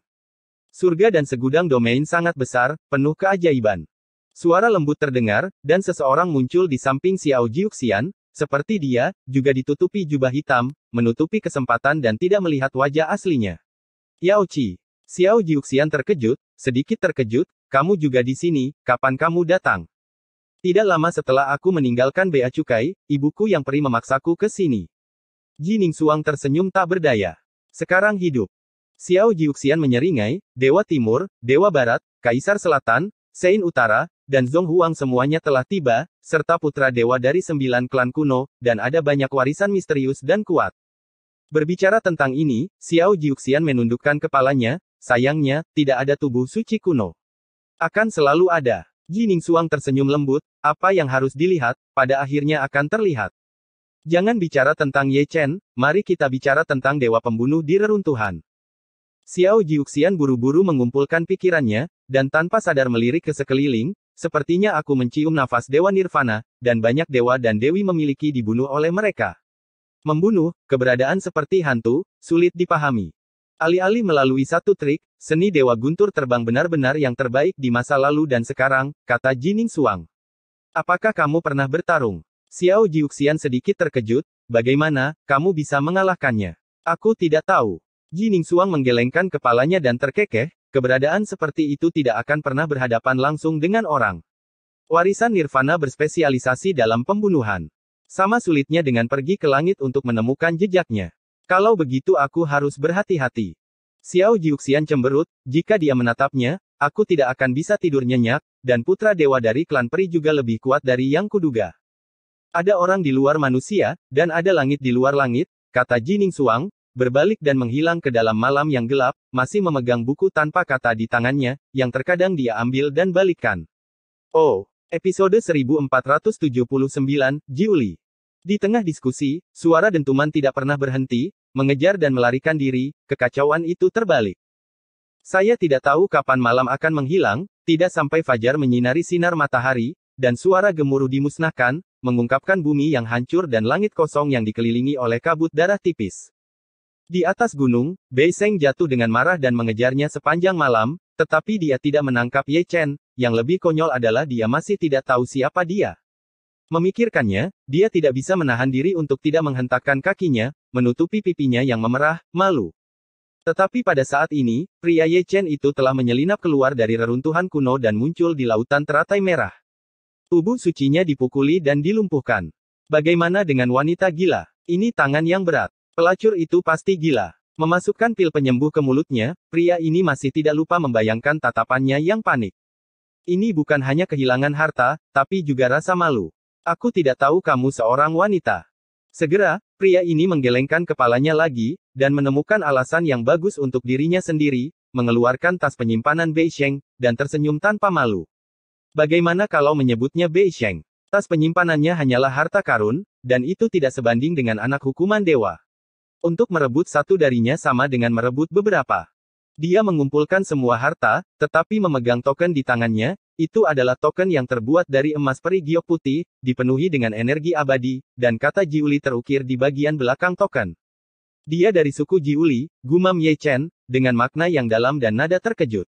Surga dan segudang domain sangat besar, penuh keajaiban. Suara lembut terdengar, dan seseorang muncul di samping Xiao Jiuxian, seperti dia, juga ditutupi jubah hitam, menutupi kesempatan dan tidak melihat wajah aslinya. Yao Qi. Xiao Jiuxian terkejut, sedikit terkejut, kamu juga di sini, kapan kamu datang? Tidak lama setelah aku meninggalkan Bea Cukai, ibuku yang peri memaksaku ke sini. Ji Suang tersenyum tak berdaya. Sekarang hidup. Xiao Jiuxian menyeringai, Dewa Timur, Dewa Barat, Kaisar Selatan, Sein Utara, dan Zhong Huang semuanya telah tiba, serta putra dewa dari sembilan klan kuno, dan ada banyak warisan misterius dan kuat. Berbicara tentang ini, Xiao Jiuxian menundukkan kepalanya, sayangnya, tidak ada tubuh suci kuno. Akan selalu ada. Ji Suang tersenyum lembut, apa yang harus dilihat, pada akhirnya akan terlihat. Jangan bicara tentang Ye Chen, mari kita bicara tentang dewa pembunuh di reruntuhan. Xiao Jiuxian buru-buru mengumpulkan pikirannya, dan tanpa sadar melirik ke sekeliling, sepertinya aku mencium nafas dewa nirvana, dan banyak dewa dan dewi memiliki dibunuh oleh mereka. Membunuh, keberadaan seperti hantu, sulit dipahami. Alih-alih melalui satu trik, seni Dewa Guntur terbang benar-benar yang terbaik di masa lalu dan sekarang, kata Jining Suang. Apakah kamu pernah bertarung? Xiao Jiuxian sedikit terkejut, bagaimana, kamu bisa mengalahkannya? Aku tidak tahu. Ji Ningsuang menggelengkan kepalanya dan terkekeh, keberadaan seperti itu tidak akan pernah berhadapan langsung dengan orang. Warisan Nirvana berspesialisasi dalam pembunuhan. Sama sulitnya dengan pergi ke langit untuk menemukan jejaknya. Kalau begitu aku harus berhati-hati. Xiao Jiuxian cemberut, jika dia menatapnya, aku tidak akan bisa tidur nyenyak, dan putra dewa dari klan peri juga lebih kuat dari yang kuduga. Ada orang di luar manusia, dan ada langit di luar langit, kata Jining Suang, berbalik dan menghilang ke dalam malam yang gelap, masih memegang buku tanpa kata di tangannya, yang terkadang dia ambil dan balikkan. Oh, episode 1479, Jiuli. Di tengah diskusi, suara dentuman tidak pernah berhenti, mengejar dan melarikan diri, kekacauan itu terbalik. Saya tidak tahu kapan malam akan menghilang, tidak sampai fajar menyinari sinar matahari, dan suara gemuruh dimusnahkan, mengungkapkan bumi yang hancur dan langit kosong yang dikelilingi oleh kabut darah tipis. Di atas gunung, Bei Seng jatuh dengan marah dan mengejarnya sepanjang malam, tetapi dia tidak menangkap Ye Chen, yang lebih konyol adalah dia masih tidak tahu siapa dia. Memikirkannya, dia tidak bisa menahan diri untuk tidak menghentakkan kakinya, menutupi pipinya yang memerah, malu. Tetapi pada saat ini, pria Ye Chen itu telah menyelinap keluar dari reruntuhan kuno dan muncul di lautan teratai merah. Tubuh sucinya dipukuli dan dilumpuhkan. Bagaimana dengan wanita gila? Ini tangan yang berat. Pelacur itu pasti gila. Memasukkan pil penyembuh ke mulutnya, pria ini masih tidak lupa membayangkan tatapannya yang panik. Ini bukan hanya kehilangan harta, tapi juga rasa malu. Aku tidak tahu kamu seorang wanita. Segera, pria ini menggelengkan kepalanya lagi, dan menemukan alasan yang bagus untuk dirinya sendiri, mengeluarkan tas penyimpanan Beisheng, dan tersenyum tanpa malu. Bagaimana kalau menyebutnya Beisheng? Tas penyimpanannya hanyalah harta karun, dan itu tidak sebanding dengan anak hukuman dewa. Untuk merebut satu darinya sama dengan merebut beberapa. Dia mengumpulkan semua harta, tetapi memegang token di tangannya, itu adalah token yang terbuat dari emas peri giok putih, dipenuhi dengan energi abadi, dan kata Jiuli terukir di bagian belakang token. Dia dari suku Jiuli, gumam Ye Chen, dengan makna yang dalam dan nada terkejut.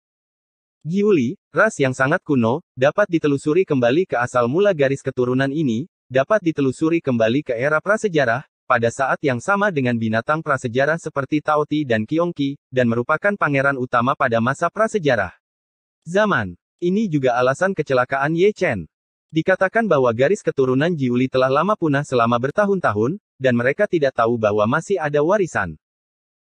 Jiuli, ras yang sangat kuno, dapat ditelusuri kembali ke asal mula garis keturunan ini, dapat ditelusuri kembali ke era prasejarah, pada saat yang sama dengan binatang prasejarah seperti Taoti dan Kiongki, dan merupakan pangeran utama pada masa prasejarah. Zaman. Ini juga alasan kecelakaan Ye Chen. Dikatakan bahwa garis keturunan Jiuli telah lama punah selama bertahun-tahun, dan mereka tidak tahu bahwa masih ada warisan.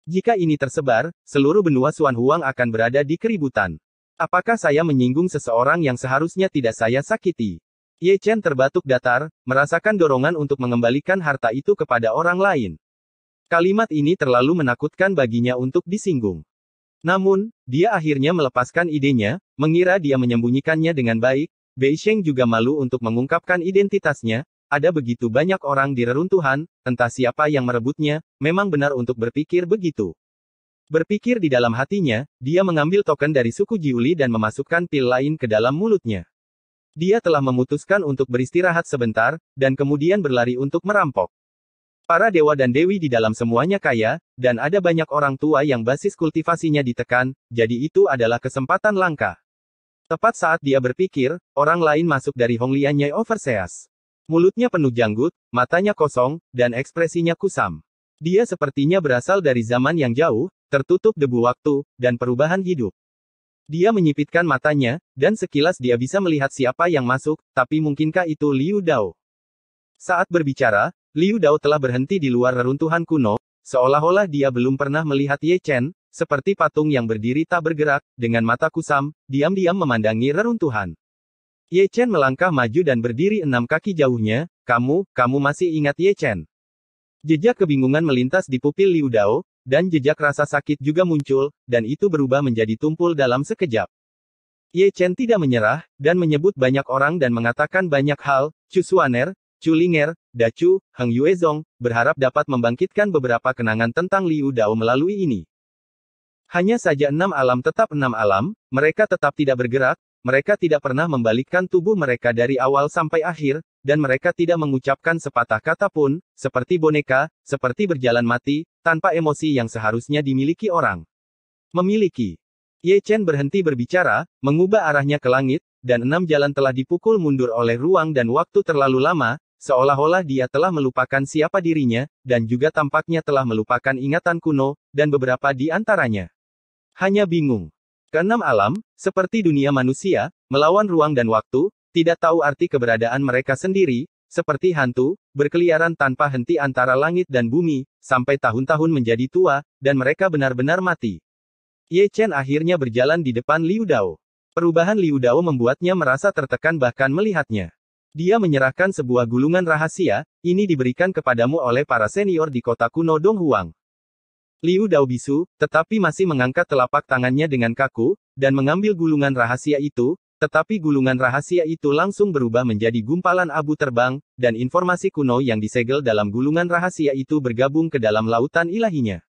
Jika ini tersebar, seluruh benua Suan Huang akan berada di keributan. Apakah saya menyinggung seseorang yang seharusnya tidak saya sakiti? Ye Chen terbatuk datar, merasakan dorongan untuk mengembalikan harta itu kepada orang lain. Kalimat ini terlalu menakutkan baginya untuk disinggung. Namun, dia akhirnya melepaskan idenya, mengira dia menyembunyikannya dengan baik, Bei Sheng juga malu untuk mengungkapkan identitasnya, ada begitu banyak orang di reruntuhan, entah siapa yang merebutnya, memang benar untuk berpikir begitu. Berpikir di dalam hatinya, dia mengambil token dari suku Jiuli dan memasukkan pil lain ke dalam mulutnya. Dia telah memutuskan untuk beristirahat sebentar, dan kemudian berlari untuk merampok. Para dewa dan dewi di dalam semuanya kaya, dan ada banyak orang tua yang basis kultivasinya ditekan, jadi itu adalah kesempatan langka. Tepat saat dia berpikir, orang lain masuk dari Hongliannya Overseas. Mulutnya penuh janggut, matanya kosong, dan ekspresinya kusam. Dia sepertinya berasal dari zaman yang jauh, tertutup debu waktu, dan perubahan hidup. Dia menyipitkan matanya, dan sekilas dia bisa melihat siapa yang masuk, tapi mungkinkah itu Liu Dao? Saat berbicara, Liu Dao telah berhenti di luar reruntuhan kuno, seolah-olah dia belum pernah melihat Ye Chen, seperti patung yang berdiri tak bergerak, dengan mata kusam, diam-diam memandangi reruntuhan. Ye Chen melangkah maju dan berdiri enam kaki jauhnya, kamu, kamu masih ingat Ye Chen. Jejak kebingungan melintas di pupil Liu Dao, dan jejak rasa sakit juga muncul, dan itu berubah menjadi tumpul dalam sekejap. Ye Chen tidak menyerah, dan menyebut banyak orang dan mengatakan banyak hal, Chu Suaner, Chu Linger, Dacu, Heng Yuezong, berharap dapat membangkitkan beberapa kenangan tentang Liu Dao melalui ini. Hanya saja enam alam tetap enam alam, mereka tetap tidak bergerak, mereka tidak pernah membalikkan tubuh mereka dari awal sampai akhir, dan mereka tidak mengucapkan sepatah kata pun, seperti boneka, seperti berjalan mati, tanpa emosi yang seharusnya dimiliki orang. Memiliki. Ye Chen berhenti berbicara, mengubah arahnya ke langit, dan enam jalan telah dipukul mundur oleh ruang dan waktu terlalu lama, seolah-olah dia telah melupakan siapa dirinya, dan juga tampaknya telah melupakan ingatan kuno, dan beberapa di antaranya. Hanya bingung. Keenam alam, seperti dunia manusia, melawan ruang dan waktu, tidak tahu arti keberadaan mereka sendiri, seperti hantu, berkeliaran tanpa henti antara langit dan bumi, sampai tahun-tahun menjadi tua, dan mereka benar-benar mati. Ye Chen akhirnya berjalan di depan Liu Dao. Perubahan Liu Dao membuatnya merasa tertekan bahkan melihatnya. Dia menyerahkan sebuah gulungan rahasia, ini diberikan kepadamu oleh para senior di kota kuno Dong Huang. Liu Dao bisu, tetapi masih mengangkat telapak tangannya dengan kaku, dan mengambil gulungan rahasia itu, tetapi gulungan rahasia itu langsung berubah menjadi gumpalan abu terbang, dan informasi kuno yang disegel dalam gulungan rahasia itu bergabung ke dalam lautan ilahinya.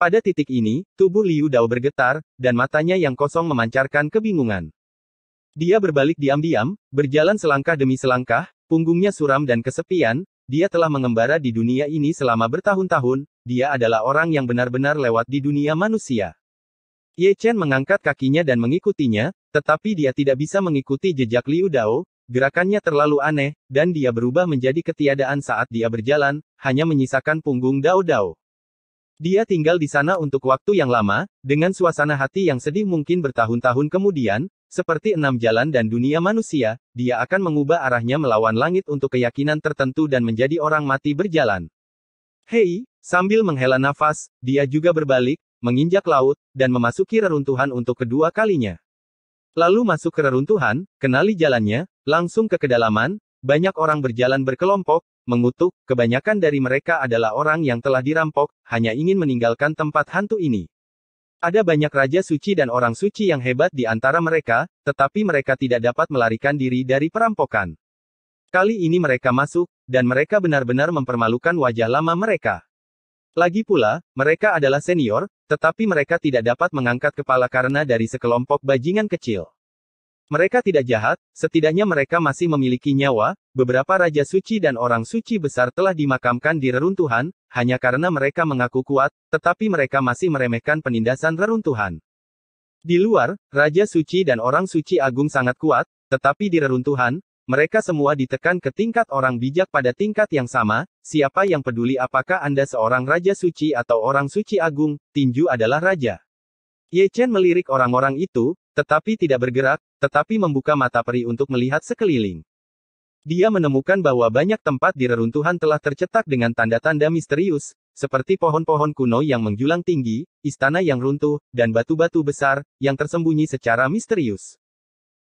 Pada titik ini, tubuh Liu Dao bergetar, dan matanya yang kosong memancarkan kebingungan. Dia berbalik diam-diam, berjalan selangkah demi selangkah, punggungnya suram dan kesepian, dia telah mengembara di dunia ini selama bertahun-tahun, dia adalah orang yang benar-benar lewat di dunia manusia. Ye Chen mengangkat kakinya dan mengikutinya, tetapi dia tidak bisa mengikuti jejak Liu Dao, gerakannya terlalu aneh, dan dia berubah menjadi ketiadaan saat dia berjalan, hanya menyisakan punggung Dao Dao. Dia tinggal di sana untuk waktu yang lama, dengan suasana hati yang sedih mungkin bertahun-tahun kemudian, seperti enam jalan dan dunia manusia, dia akan mengubah arahnya melawan langit untuk keyakinan tertentu dan menjadi orang mati berjalan. Hei, sambil menghela nafas, dia juga berbalik, menginjak laut, dan memasuki reruntuhan untuk kedua kalinya. Lalu masuk ke reruntuhan, kenali jalannya, langsung ke kedalaman, banyak orang berjalan berkelompok, mengutuk, kebanyakan dari mereka adalah orang yang telah dirampok, hanya ingin meninggalkan tempat hantu ini. Ada banyak raja suci dan orang suci yang hebat di antara mereka, tetapi mereka tidak dapat melarikan diri dari perampokan. Kali ini mereka masuk, dan mereka benar-benar mempermalukan wajah lama mereka. Lagi pula, mereka adalah senior, tetapi mereka tidak dapat mengangkat kepala karena dari sekelompok bajingan kecil. Mereka tidak jahat, setidaknya mereka masih memiliki nyawa, beberapa raja suci dan orang suci besar telah dimakamkan di reruntuhan, hanya karena mereka mengaku kuat, tetapi mereka masih meremehkan penindasan reruntuhan. Di luar, raja suci dan orang suci agung sangat kuat, tetapi di reruntuhan, mereka semua ditekan ke tingkat orang bijak pada tingkat yang sama, siapa yang peduli apakah Anda seorang raja suci atau orang suci agung, tinju adalah raja. Ye Chen melirik orang-orang itu, tetapi tidak bergerak, tetapi membuka mata peri untuk melihat sekeliling. Dia menemukan bahwa banyak tempat di reruntuhan telah tercetak dengan tanda-tanda misterius, seperti pohon-pohon kuno yang menjulang tinggi, istana yang runtuh, dan batu-batu besar, yang tersembunyi secara misterius.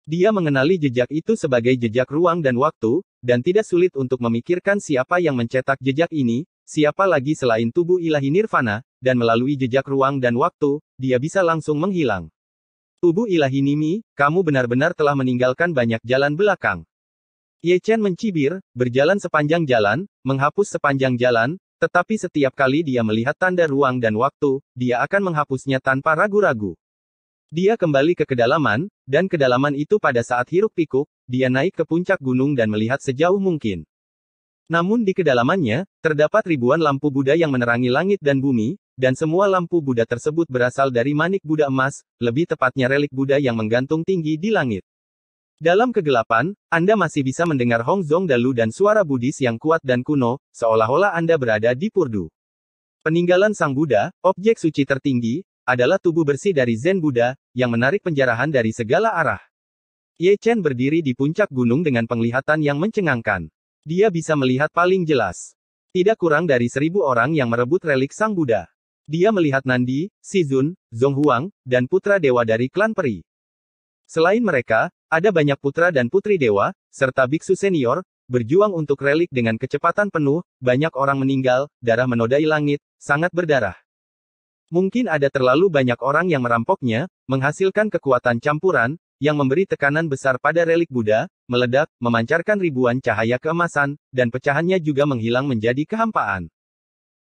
Dia mengenali jejak itu sebagai jejak ruang dan waktu, dan tidak sulit untuk memikirkan siapa yang mencetak jejak ini, siapa lagi selain tubuh ilahi nirvana, dan melalui jejak ruang dan waktu, dia bisa langsung menghilang. Tubuh ilahi Nimi, kamu benar-benar telah meninggalkan banyak jalan belakang. Ye Chen mencibir, berjalan sepanjang jalan, menghapus sepanjang jalan, tetapi setiap kali dia melihat tanda ruang dan waktu, dia akan menghapusnya tanpa ragu-ragu. Dia kembali ke kedalaman, dan kedalaman itu pada saat hiruk pikuk, dia naik ke puncak gunung dan melihat sejauh mungkin. Namun di kedalamannya, terdapat ribuan lampu Buddha yang menerangi langit dan bumi, dan semua lampu Buddha tersebut berasal dari manik Buddha emas, lebih tepatnya relik Buddha yang menggantung tinggi di langit. Dalam kegelapan, Anda masih bisa mendengar Hong Zong Dalu dan suara Buddhis yang kuat dan kuno, seolah-olah Anda berada di Purdu. Peninggalan Sang Buddha, objek suci tertinggi, adalah tubuh bersih dari Zen Buddha, yang menarik penjarahan dari segala arah. Ye Chen berdiri di puncak gunung dengan penglihatan yang mencengangkan. Dia bisa melihat paling jelas. Tidak kurang dari seribu orang yang merebut relik Sang Buddha. Dia melihat Nandi, Zong Zonghuang, dan putra dewa dari klan peri. Selain mereka, ada banyak putra dan putri dewa, serta biksu senior, berjuang untuk relik dengan kecepatan penuh, banyak orang meninggal, darah menodai langit, sangat berdarah. Mungkin ada terlalu banyak orang yang merampoknya, menghasilkan kekuatan campuran, yang memberi tekanan besar pada relik Buddha, meledak, memancarkan ribuan cahaya keemasan, dan pecahannya juga menghilang menjadi kehampaan.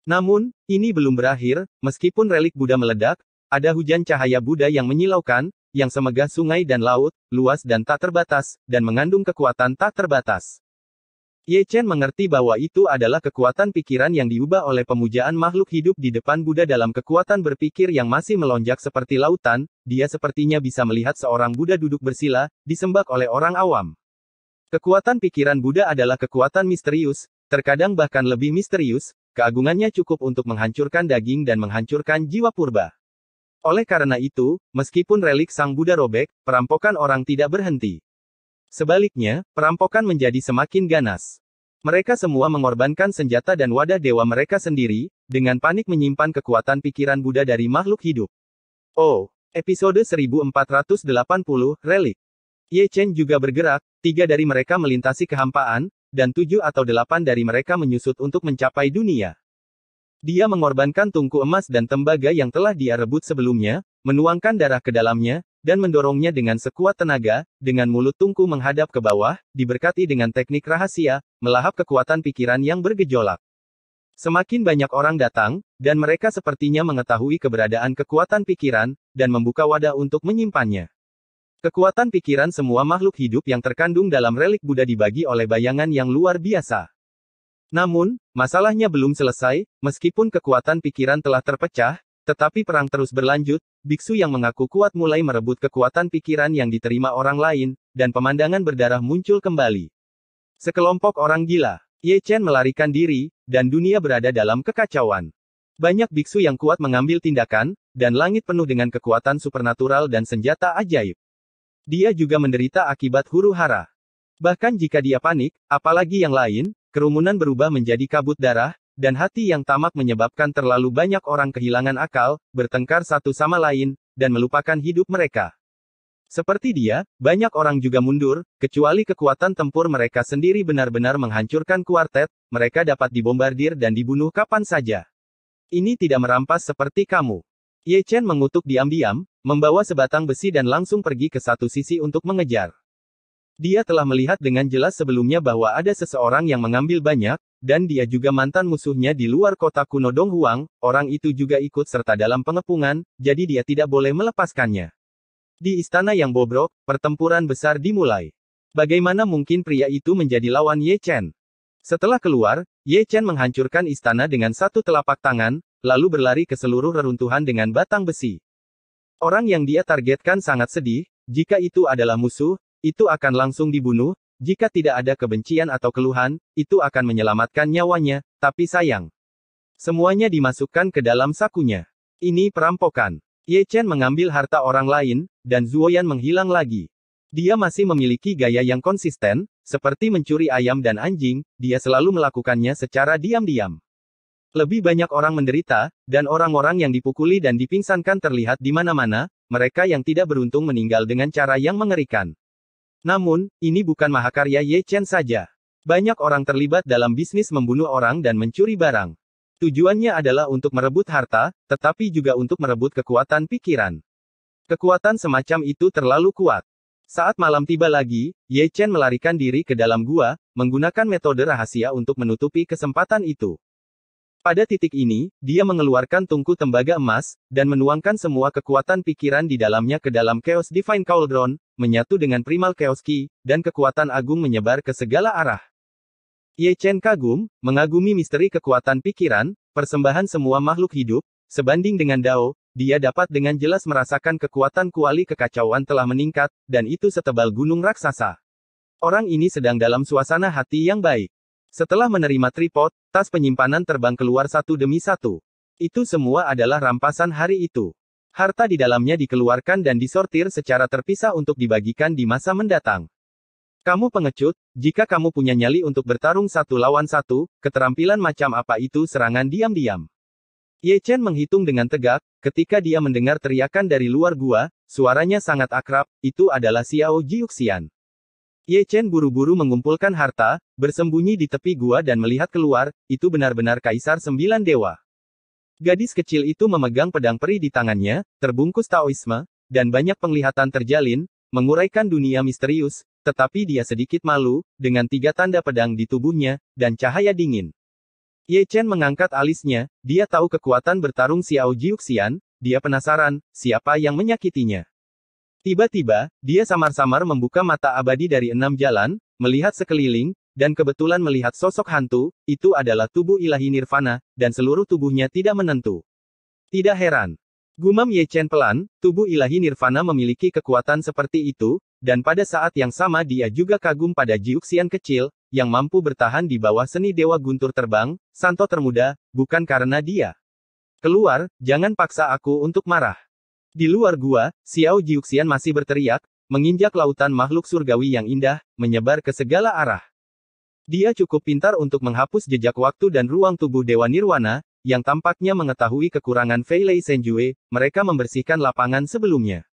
Namun, ini belum berakhir, meskipun relik Buddha meledak, ada hujan cahaya Buddha yang menyilaukan, yang semegah sungai dan laut, luas dan tak terbatas, dan mengandung kekuatan tak terbatas. Ye Chen mengerti bahwa itu adalah kekuatan pikiran yang diubah oleh pemujaan makhluk hidup di depan Buddha dalam kekuatan berpikir yang masih melonjak seperti lautan, dia sepertinya bisa melihat seorang Buddha duduk bersila, disembah oleh orang awam. Kekuatan pikiran Buddha adalah kekuatan misterius, terkadang bahkan lebih misterius, keagungannya cukup untuk menghancurkan daging dan menghancurkan jiwa purba. Oleh karena itu, meskipun relik Sang Buddha robek, perampokan orang tidak berhenti. Sebaliknya, perampokan menjadi semakin ganas. Mereka semua mengorbankan senjata dan wadah dewa mereka sendiri, dengan panik menyimpan kekuatan pikiran Buddha dari makhluk hidup. Oh, episode 1480, Relik. Ye Chen juga bergerak, tiga dari mereka melintasi kehampaan, dan tujuh atau delapan dari mereka menyusut untuk mencapai dunia. Dia mengorbankan tungku emas dan tembaga yang telah dia rebut sebelumnya, menuangkan darah ke dalamnya, dan mendorongnya dengan sekuat tenaga, dengan mulut tungku menghadap ke bawah, diberkati dengan teknik rahasia, melahap kekuatan pikiran yang bergejolak. Semakin banyak orang datang, dan mereka sepertinya mengetahui keberadaan kekuatan pikiran, dan membuka wadah untuk menyimpannya. Kekuatan pikiran semua makhluk hidup yang terkandung dalam relik Buddha dibagi oleh bayangan yang luar biasa. Namun, masalahnya belum selesai, meskipun kekuatan pikiran telah terpecah, tetapi perang terus berlanjut, biksu yang mengaku kuat mulai merebut kekuatan pikiran yang diterima orang lain, dan pemandangan berdarah muncul kembali. Sekelompok orang gila, Ye Chen melarikan diri, dan dunia berada dalam kekacauan. Banyak biksu yang kuat mengambil tindakan, dan langit penuh dengan kekuatan supernatural dan senjata ajaib. Dia juga menderita akibat huru hara. Bahkan jika dia panik, apalagi yang lain, kerumunan berubah menjadi kabut darah, dan hati yang tamak menyebabkan terlalu banyak orang kehilangan akal, bertengkar satu sama lain, dan melupakan hidup mereka. Seperti dia, banyak orang juga mundur, kecuali kekuatan tempur mereka sendiri benar-benar menghancurkan kuartet, mereka dapat dibombardir dan dibunuh kapan saja. Ini tidak merampas seperti kamu. Ye Chen mengutuk diam-diam, membawa sebatang besi dan langsung pergi ke satu sisi untuk mengejar. Dia telah melihat dengan jelas sebelumnya bahwa ada seseorang yang mengambil banyak, dan dia juga mantan musuhnya di luar kota kuno Donghuang, orang itu juga ikut serta dalam pengepungan, jadi dia tidak boleh melepaskannya. Di istana yang bobrok, pertempuran besar dimulai. Bagaimana mungkin pria itu menjadi lawan Ye Chen? Setelah keluar, Ye Chen menghancurkan istana dengan satu telapak tangan, lalu berlari ke seluruh reruntuhan dengan batang besi. Orang yang dia targetkan sangat sedih, jika itu adalah musuh, itu akan langsung dibunuh, jika tidak ada kebencian atau keluhan, itu akan menyelamatkan nyawanya, tapi sayang. Semuanya dimasukkan ke dalam sakunya. Ini perampokan. Ye Chen mengambil harta orang lain, dan Zuoyan menghilang lagi. Dia masih memiliki gaya yang konsisten, seperti mencuri ayam dan anjing, dia selalu melakukannya secara diam-diam. Lebih banyak orang menderita, dan orang-orang yang dipukuli dan dipingsankan terlihat di mana-mana, mereka yang tidak beruntung meninggal dengan cara yang mengerikan. Namun, ini bukan mahakarya Ye Chen saja. Banyak orang terlibat dalam bisnis membunuh orang dan mencuri barang. Tujuannya adalah untuk merebut harta, tetapi juga untuk merebut kekuatan pikiran. Kekuatan semacam itu terlalu kuat. Saat malam tiba lagi, Ye Chen melarikan diri ke dalam gua, menggunakan metode rahasia untuk menutupi kesempatan itu. Pada titik ini, dia mengeluarkan tungku tembaga emas, dan menuangkan semua kekuatan pikiran di dalamnya ke dalam Chaos Divine Cauldron, menyatu dengan Primal Chaos Ki, dan kekuatan agung menyebar ke segala arah. Ye Chen kagum, mengagumi misteri kekuatan pikiran, persembahan semua makhluk hidup, sebanding dengan Dao, dia dapat dengan jelas merasakan kekuatan kuali kekacauan telah meningkat, dan itu setebal gunung raksasa. Orang ini sedang dalam suasana hati yang baik. Setelah menerima tripod, tas penyimpanan terbang keluar satu demi satu. Itu semua adalah rampasan hari itu. Harta di dalamnya dikeluarkan dan disortir secara terpisah untuk dibagikan di masa mendatang. Kamu pengecut, jika kamu punya nyali untuk bertarung satu lawan satu, keterampilan macam apa itu serangan diam-diam. Ye Chen menghitung dengan tegak, ketika dia mendengar teriakan dari luar gua, suaranya sangat akrab, itu adalah Xiao Jiuxian. Ye Chen buru-buru mengumpulkan harta, bersembunyi di tepi gua dan melihat keluar, itu benar-benar kaisar sembilan dewa. Gadis kecil itu memegang pedang peri di tangannya, terbungkus Taoisme, dan banyak penglihatan terjalin, menguraikan dunia misterius, tetapi dia sedikit malu, dengan tiga tanda pedang di tubuhnya, dan cahaya dingin. Ye Chen mengangkat alisnya, dia tahu kekuatan bertarung Xiao Jiuxian, dia penasaran, siapa yang menyakitinya. Tiba-tiba, dia samar-samar membuka mata abadi dari enam jalan, melihat sekeliling, dan kebetulan melihat sosok hantu, itu adalah tubuh ilahi nirvana, dan seluruh tubuhnya tidak menentu. Tidak heran. Gumam Ye Chen pelan, tubuh ilahi nirvana memiliki kekuatan seperti itu, dan pada saat yang sama dia juga kagum pada Jiuxian kecil, yang mampu bertahan di bawah seni Dewa Guntur Terbang, Santo termuda, bukan karena dia. Keluar, jangan paksa aku untuk marah. Di luar gua, Xiao Jiuxian masih berteriak, menginjak lautan makhluk surgawi yang indah, menyebar ke segala arah. Dia cukup pintar untuk menghapus jejak waktu dan ruang tubuh Dewa Nirwana, yang tampaknya mengetahui kekurangan Fei Lei Senjue, mereka membersihkan lapangan sebelumnya.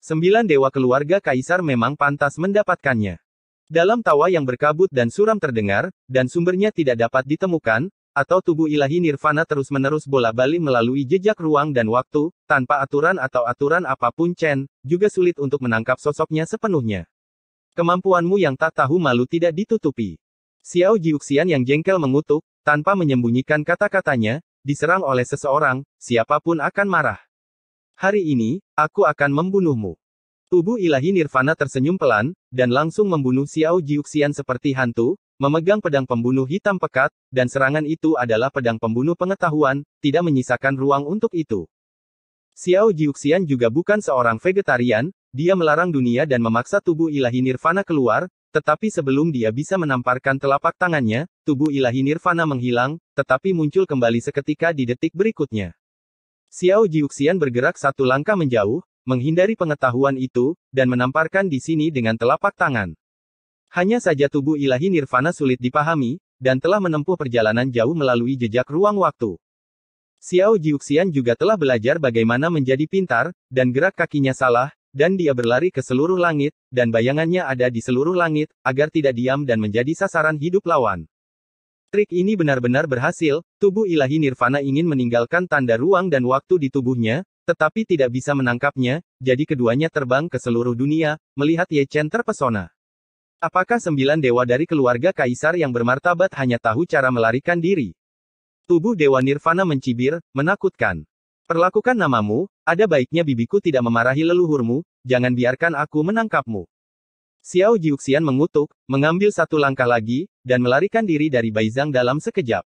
Sembilan dewa keluarga kaisar memang pantas mendapatkannya. Dalam tawa yang berkabut dan suram terdengar, dan sumbernya tidak dapat ditemukan, atau tubuh ilahi nirvana terus-menerus bola-balik melalui jejak ruang dan waktu, tanpa aturan atau aturan apa pun Chen, juga sulit untuk menangkap sosoknya sepenuhnya. Kemampuanmu yang tak tahu malu tidak ditutupi. Xiao Jiuxian yang jengkel mengutuk, tanpa menyembunyikan kata-katanya, diserang oleh seseorang, siapa pun akan marah. Hari ini, aku akan membunuhmu. Tubuh ilahi Nirvana tersenyum pelan, dan langsung membunuh Xiao Jiuxian seperti hantu, memegang pedang pembunuh hitam pekat, dan serangan itu adalah pedang pembunuh pengetahuan, tidak menyisakan ruang untuk itu. Xiao Jiuxian juga bukan seorang vegetarian, dia melarang dunia dan memaksa tubuh ilahi Nirvana keluar, tetapi sebelum dia bisa menamparkan telapak tangannya, tubuh ilahi nirvana menghilang, tetapi muncul kembali seketika di detik berikutnya. Xiao Jiuxian bergerak satu langkah menjauh, menghindari pengetahuan itu, dan menamparkan di sini dengan telapak tangan. Hanya saja tubuh ilahi nirvana sulit dipahami, dan telah menempuh perjalanan jauh melalui jejak ruang waktu. Xiao Jiuxian juga telah belajar bagaimana menjadi pintar, dan gerak kakinya salah, dan dia berlari ke seluruh langit, dan bayangannya ada di seluruh langit, agar tidak diam dan menjadi sasaran hidup lawan. Trik ini benar-benar berhasil, tubuh ilahi nirvana ingin meninggalkan tanda ruang dan waktu di tubuhnya, tetapi tidak bisa menangkapnya, jadi keduanya terbang ke seluruh dunia, melihat Ye Chen terpesona. Apakah sembilan dewa dari keluarga kaisar yang bermartabat hanya tahu cara melarikan diri? Tubuh dewa nirvana mencibir, menakutkan. Perlakukan namamu, ada baiknya bibiku tidak memarahi leluhurmu, jangan biarkan aku menangkapmu. Xiao Jiuxian mengutuk, mengambil satu langkah lagi, dan melarikan diri dari Baizang dalam sekejap.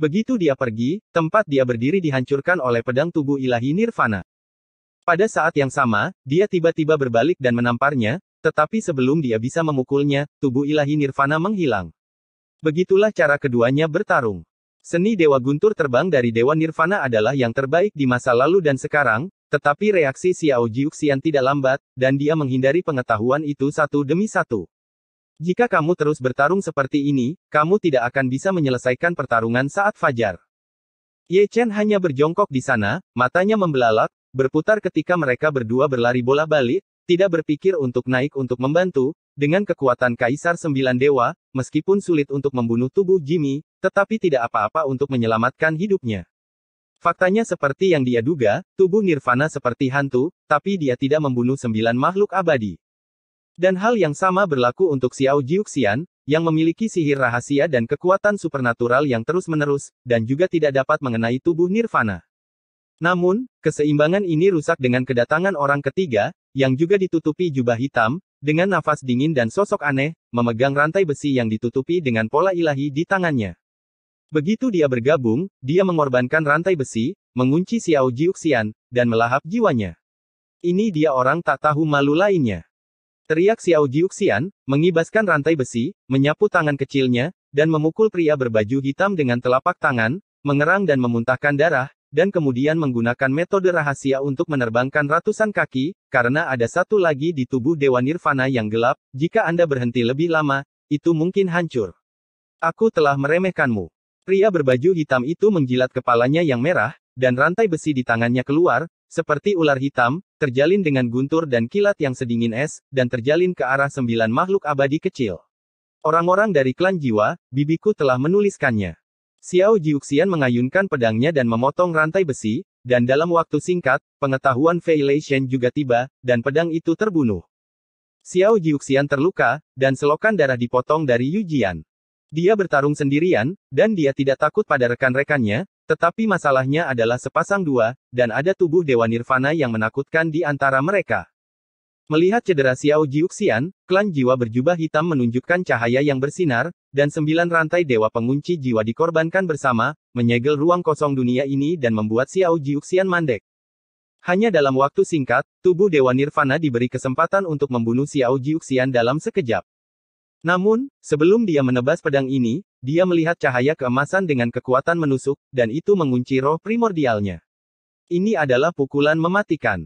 Begitu dia pergi, tempat dia berdiri dihancurkan oleh pedang tubuh ilahi Nirvana. Pada saat yang sama, dia tiba-tiba berbalik dan menamparnya, tetapi sebelum dia bisa memukulnya, tubuh ilahi Nirvana menghilang. Begitulah cara keduanya bertarung. Seni Dewa Guntur terbang dari Dewa Nirvana adalah yang terbaik di masa lalu dan sekarang, tetapi reaksi Xiao Jiuxian tidak lambat, dan dia menghindari pengetahuan itu satu demi satu. Jika kamu terus bertarung seperti ini, kamu tidak akan bisa menyelesaikan pertarungan saat fajar. Ye Chen hanya berjongkok di sana, matanya membelalak, berputar ketika mereka berdua berlari bola balik, tidak berpikir untuk naik untuk membantu, dengan kekuatan Kaisar Sembilan Dewa, meskipun sulit untuk membunuh tubuh Jimmy, tetapi tidak apa-apa untuk menyelamatkan hidupnya. Faktanya seperti yang dia duga, tubuh Nirvana seperti hantu, tapi dia tidak membunuh sembilan makhluk abadi. Dan hal yang sama berlaku untuk Xiao Jiuxian, yang memiliki sihir rahasia dan kekuatan supernatural yang terus-menerus, dan juga tidak dapat mengenai tubuh Nirvana. Namun, keseimbangan ini rusak dengan kedatangan orang ketiga, yang juga ditutupi jubah hitam, dengan nafas dingin dan sosok aneh, memegang rantai besi yang ditutupi dengan pola ilahi di tangannya. Begitu dia bergabung, dia mengorbankan rantai besi, mengunci Xiao Jiuxian, dan melahap jiwanya. Ini dia orang tak tahu malu lainnya. Teriak Xiao Jiuxian, mengibaskan rantai besi, menyapu tangan kecilnya, dan memukul pria berbaju hitam dengan telapak tangan, mengerang dan memuntahkan darah, dan kemudian menggunakan metode rahasia untuk menerbangkan ratusan kaki, karena ada satu lagi di tubuh Dewa Nirvana yang gelap, jika Anda berhenti lebih lama, itu mungkin hancur. Aku telah meremehkanmu. Pria berbaju hitam itu menjilat kepalanya yang merah, dan rantai besi di tangannya keluar, seperti ular hitam, terjalin dengan guntur dan kilat yang sedingin es, dan terjalin ke arah sembilan makhluk abadi kecil. Orang-orang dari klan jiwa, bibiku telah menuliskannya. Xiao Jiuxian mengayunkan pedangnya dan memotong rantai besi, dan dalam waktu singkat, pengetahuan Fei Lei Shen juga tiba, dan pedang itu terbunuh. Xiao Jiuxian terluka, dan selokan darah dipotong dari Yu Jian. Dia bertarung sendirian, dan dia tidak takut pada rekan-rekannya, tetapi masalahnya adalah sepasang dua, dan ada tubuh Dewa Nirvana yang menakutkan di antara mereka. Melihat cedera Xiao Jiuxian, klan jiwa berjubah hitam menunjukkan cahaya yang bersinar, dan sembilan rantai dewa pengunci jiwa dikorbankan bersama, menyegel ruang kosong dunia ini dan membuat Xiao Jiuxian mandek. Hanya dalam waktu singkat, tubuh Dewa Nirvana diberi kesempatan untuk membunuh Xiao Jiuxian dalam sekejap. Namun, sebelum dia menebas pedang ini, dia melihat cahaya keemasan dengan kekuatan menusuk, dan itu mengunci roh primordialnya. Ini adalah pukulan mematikan.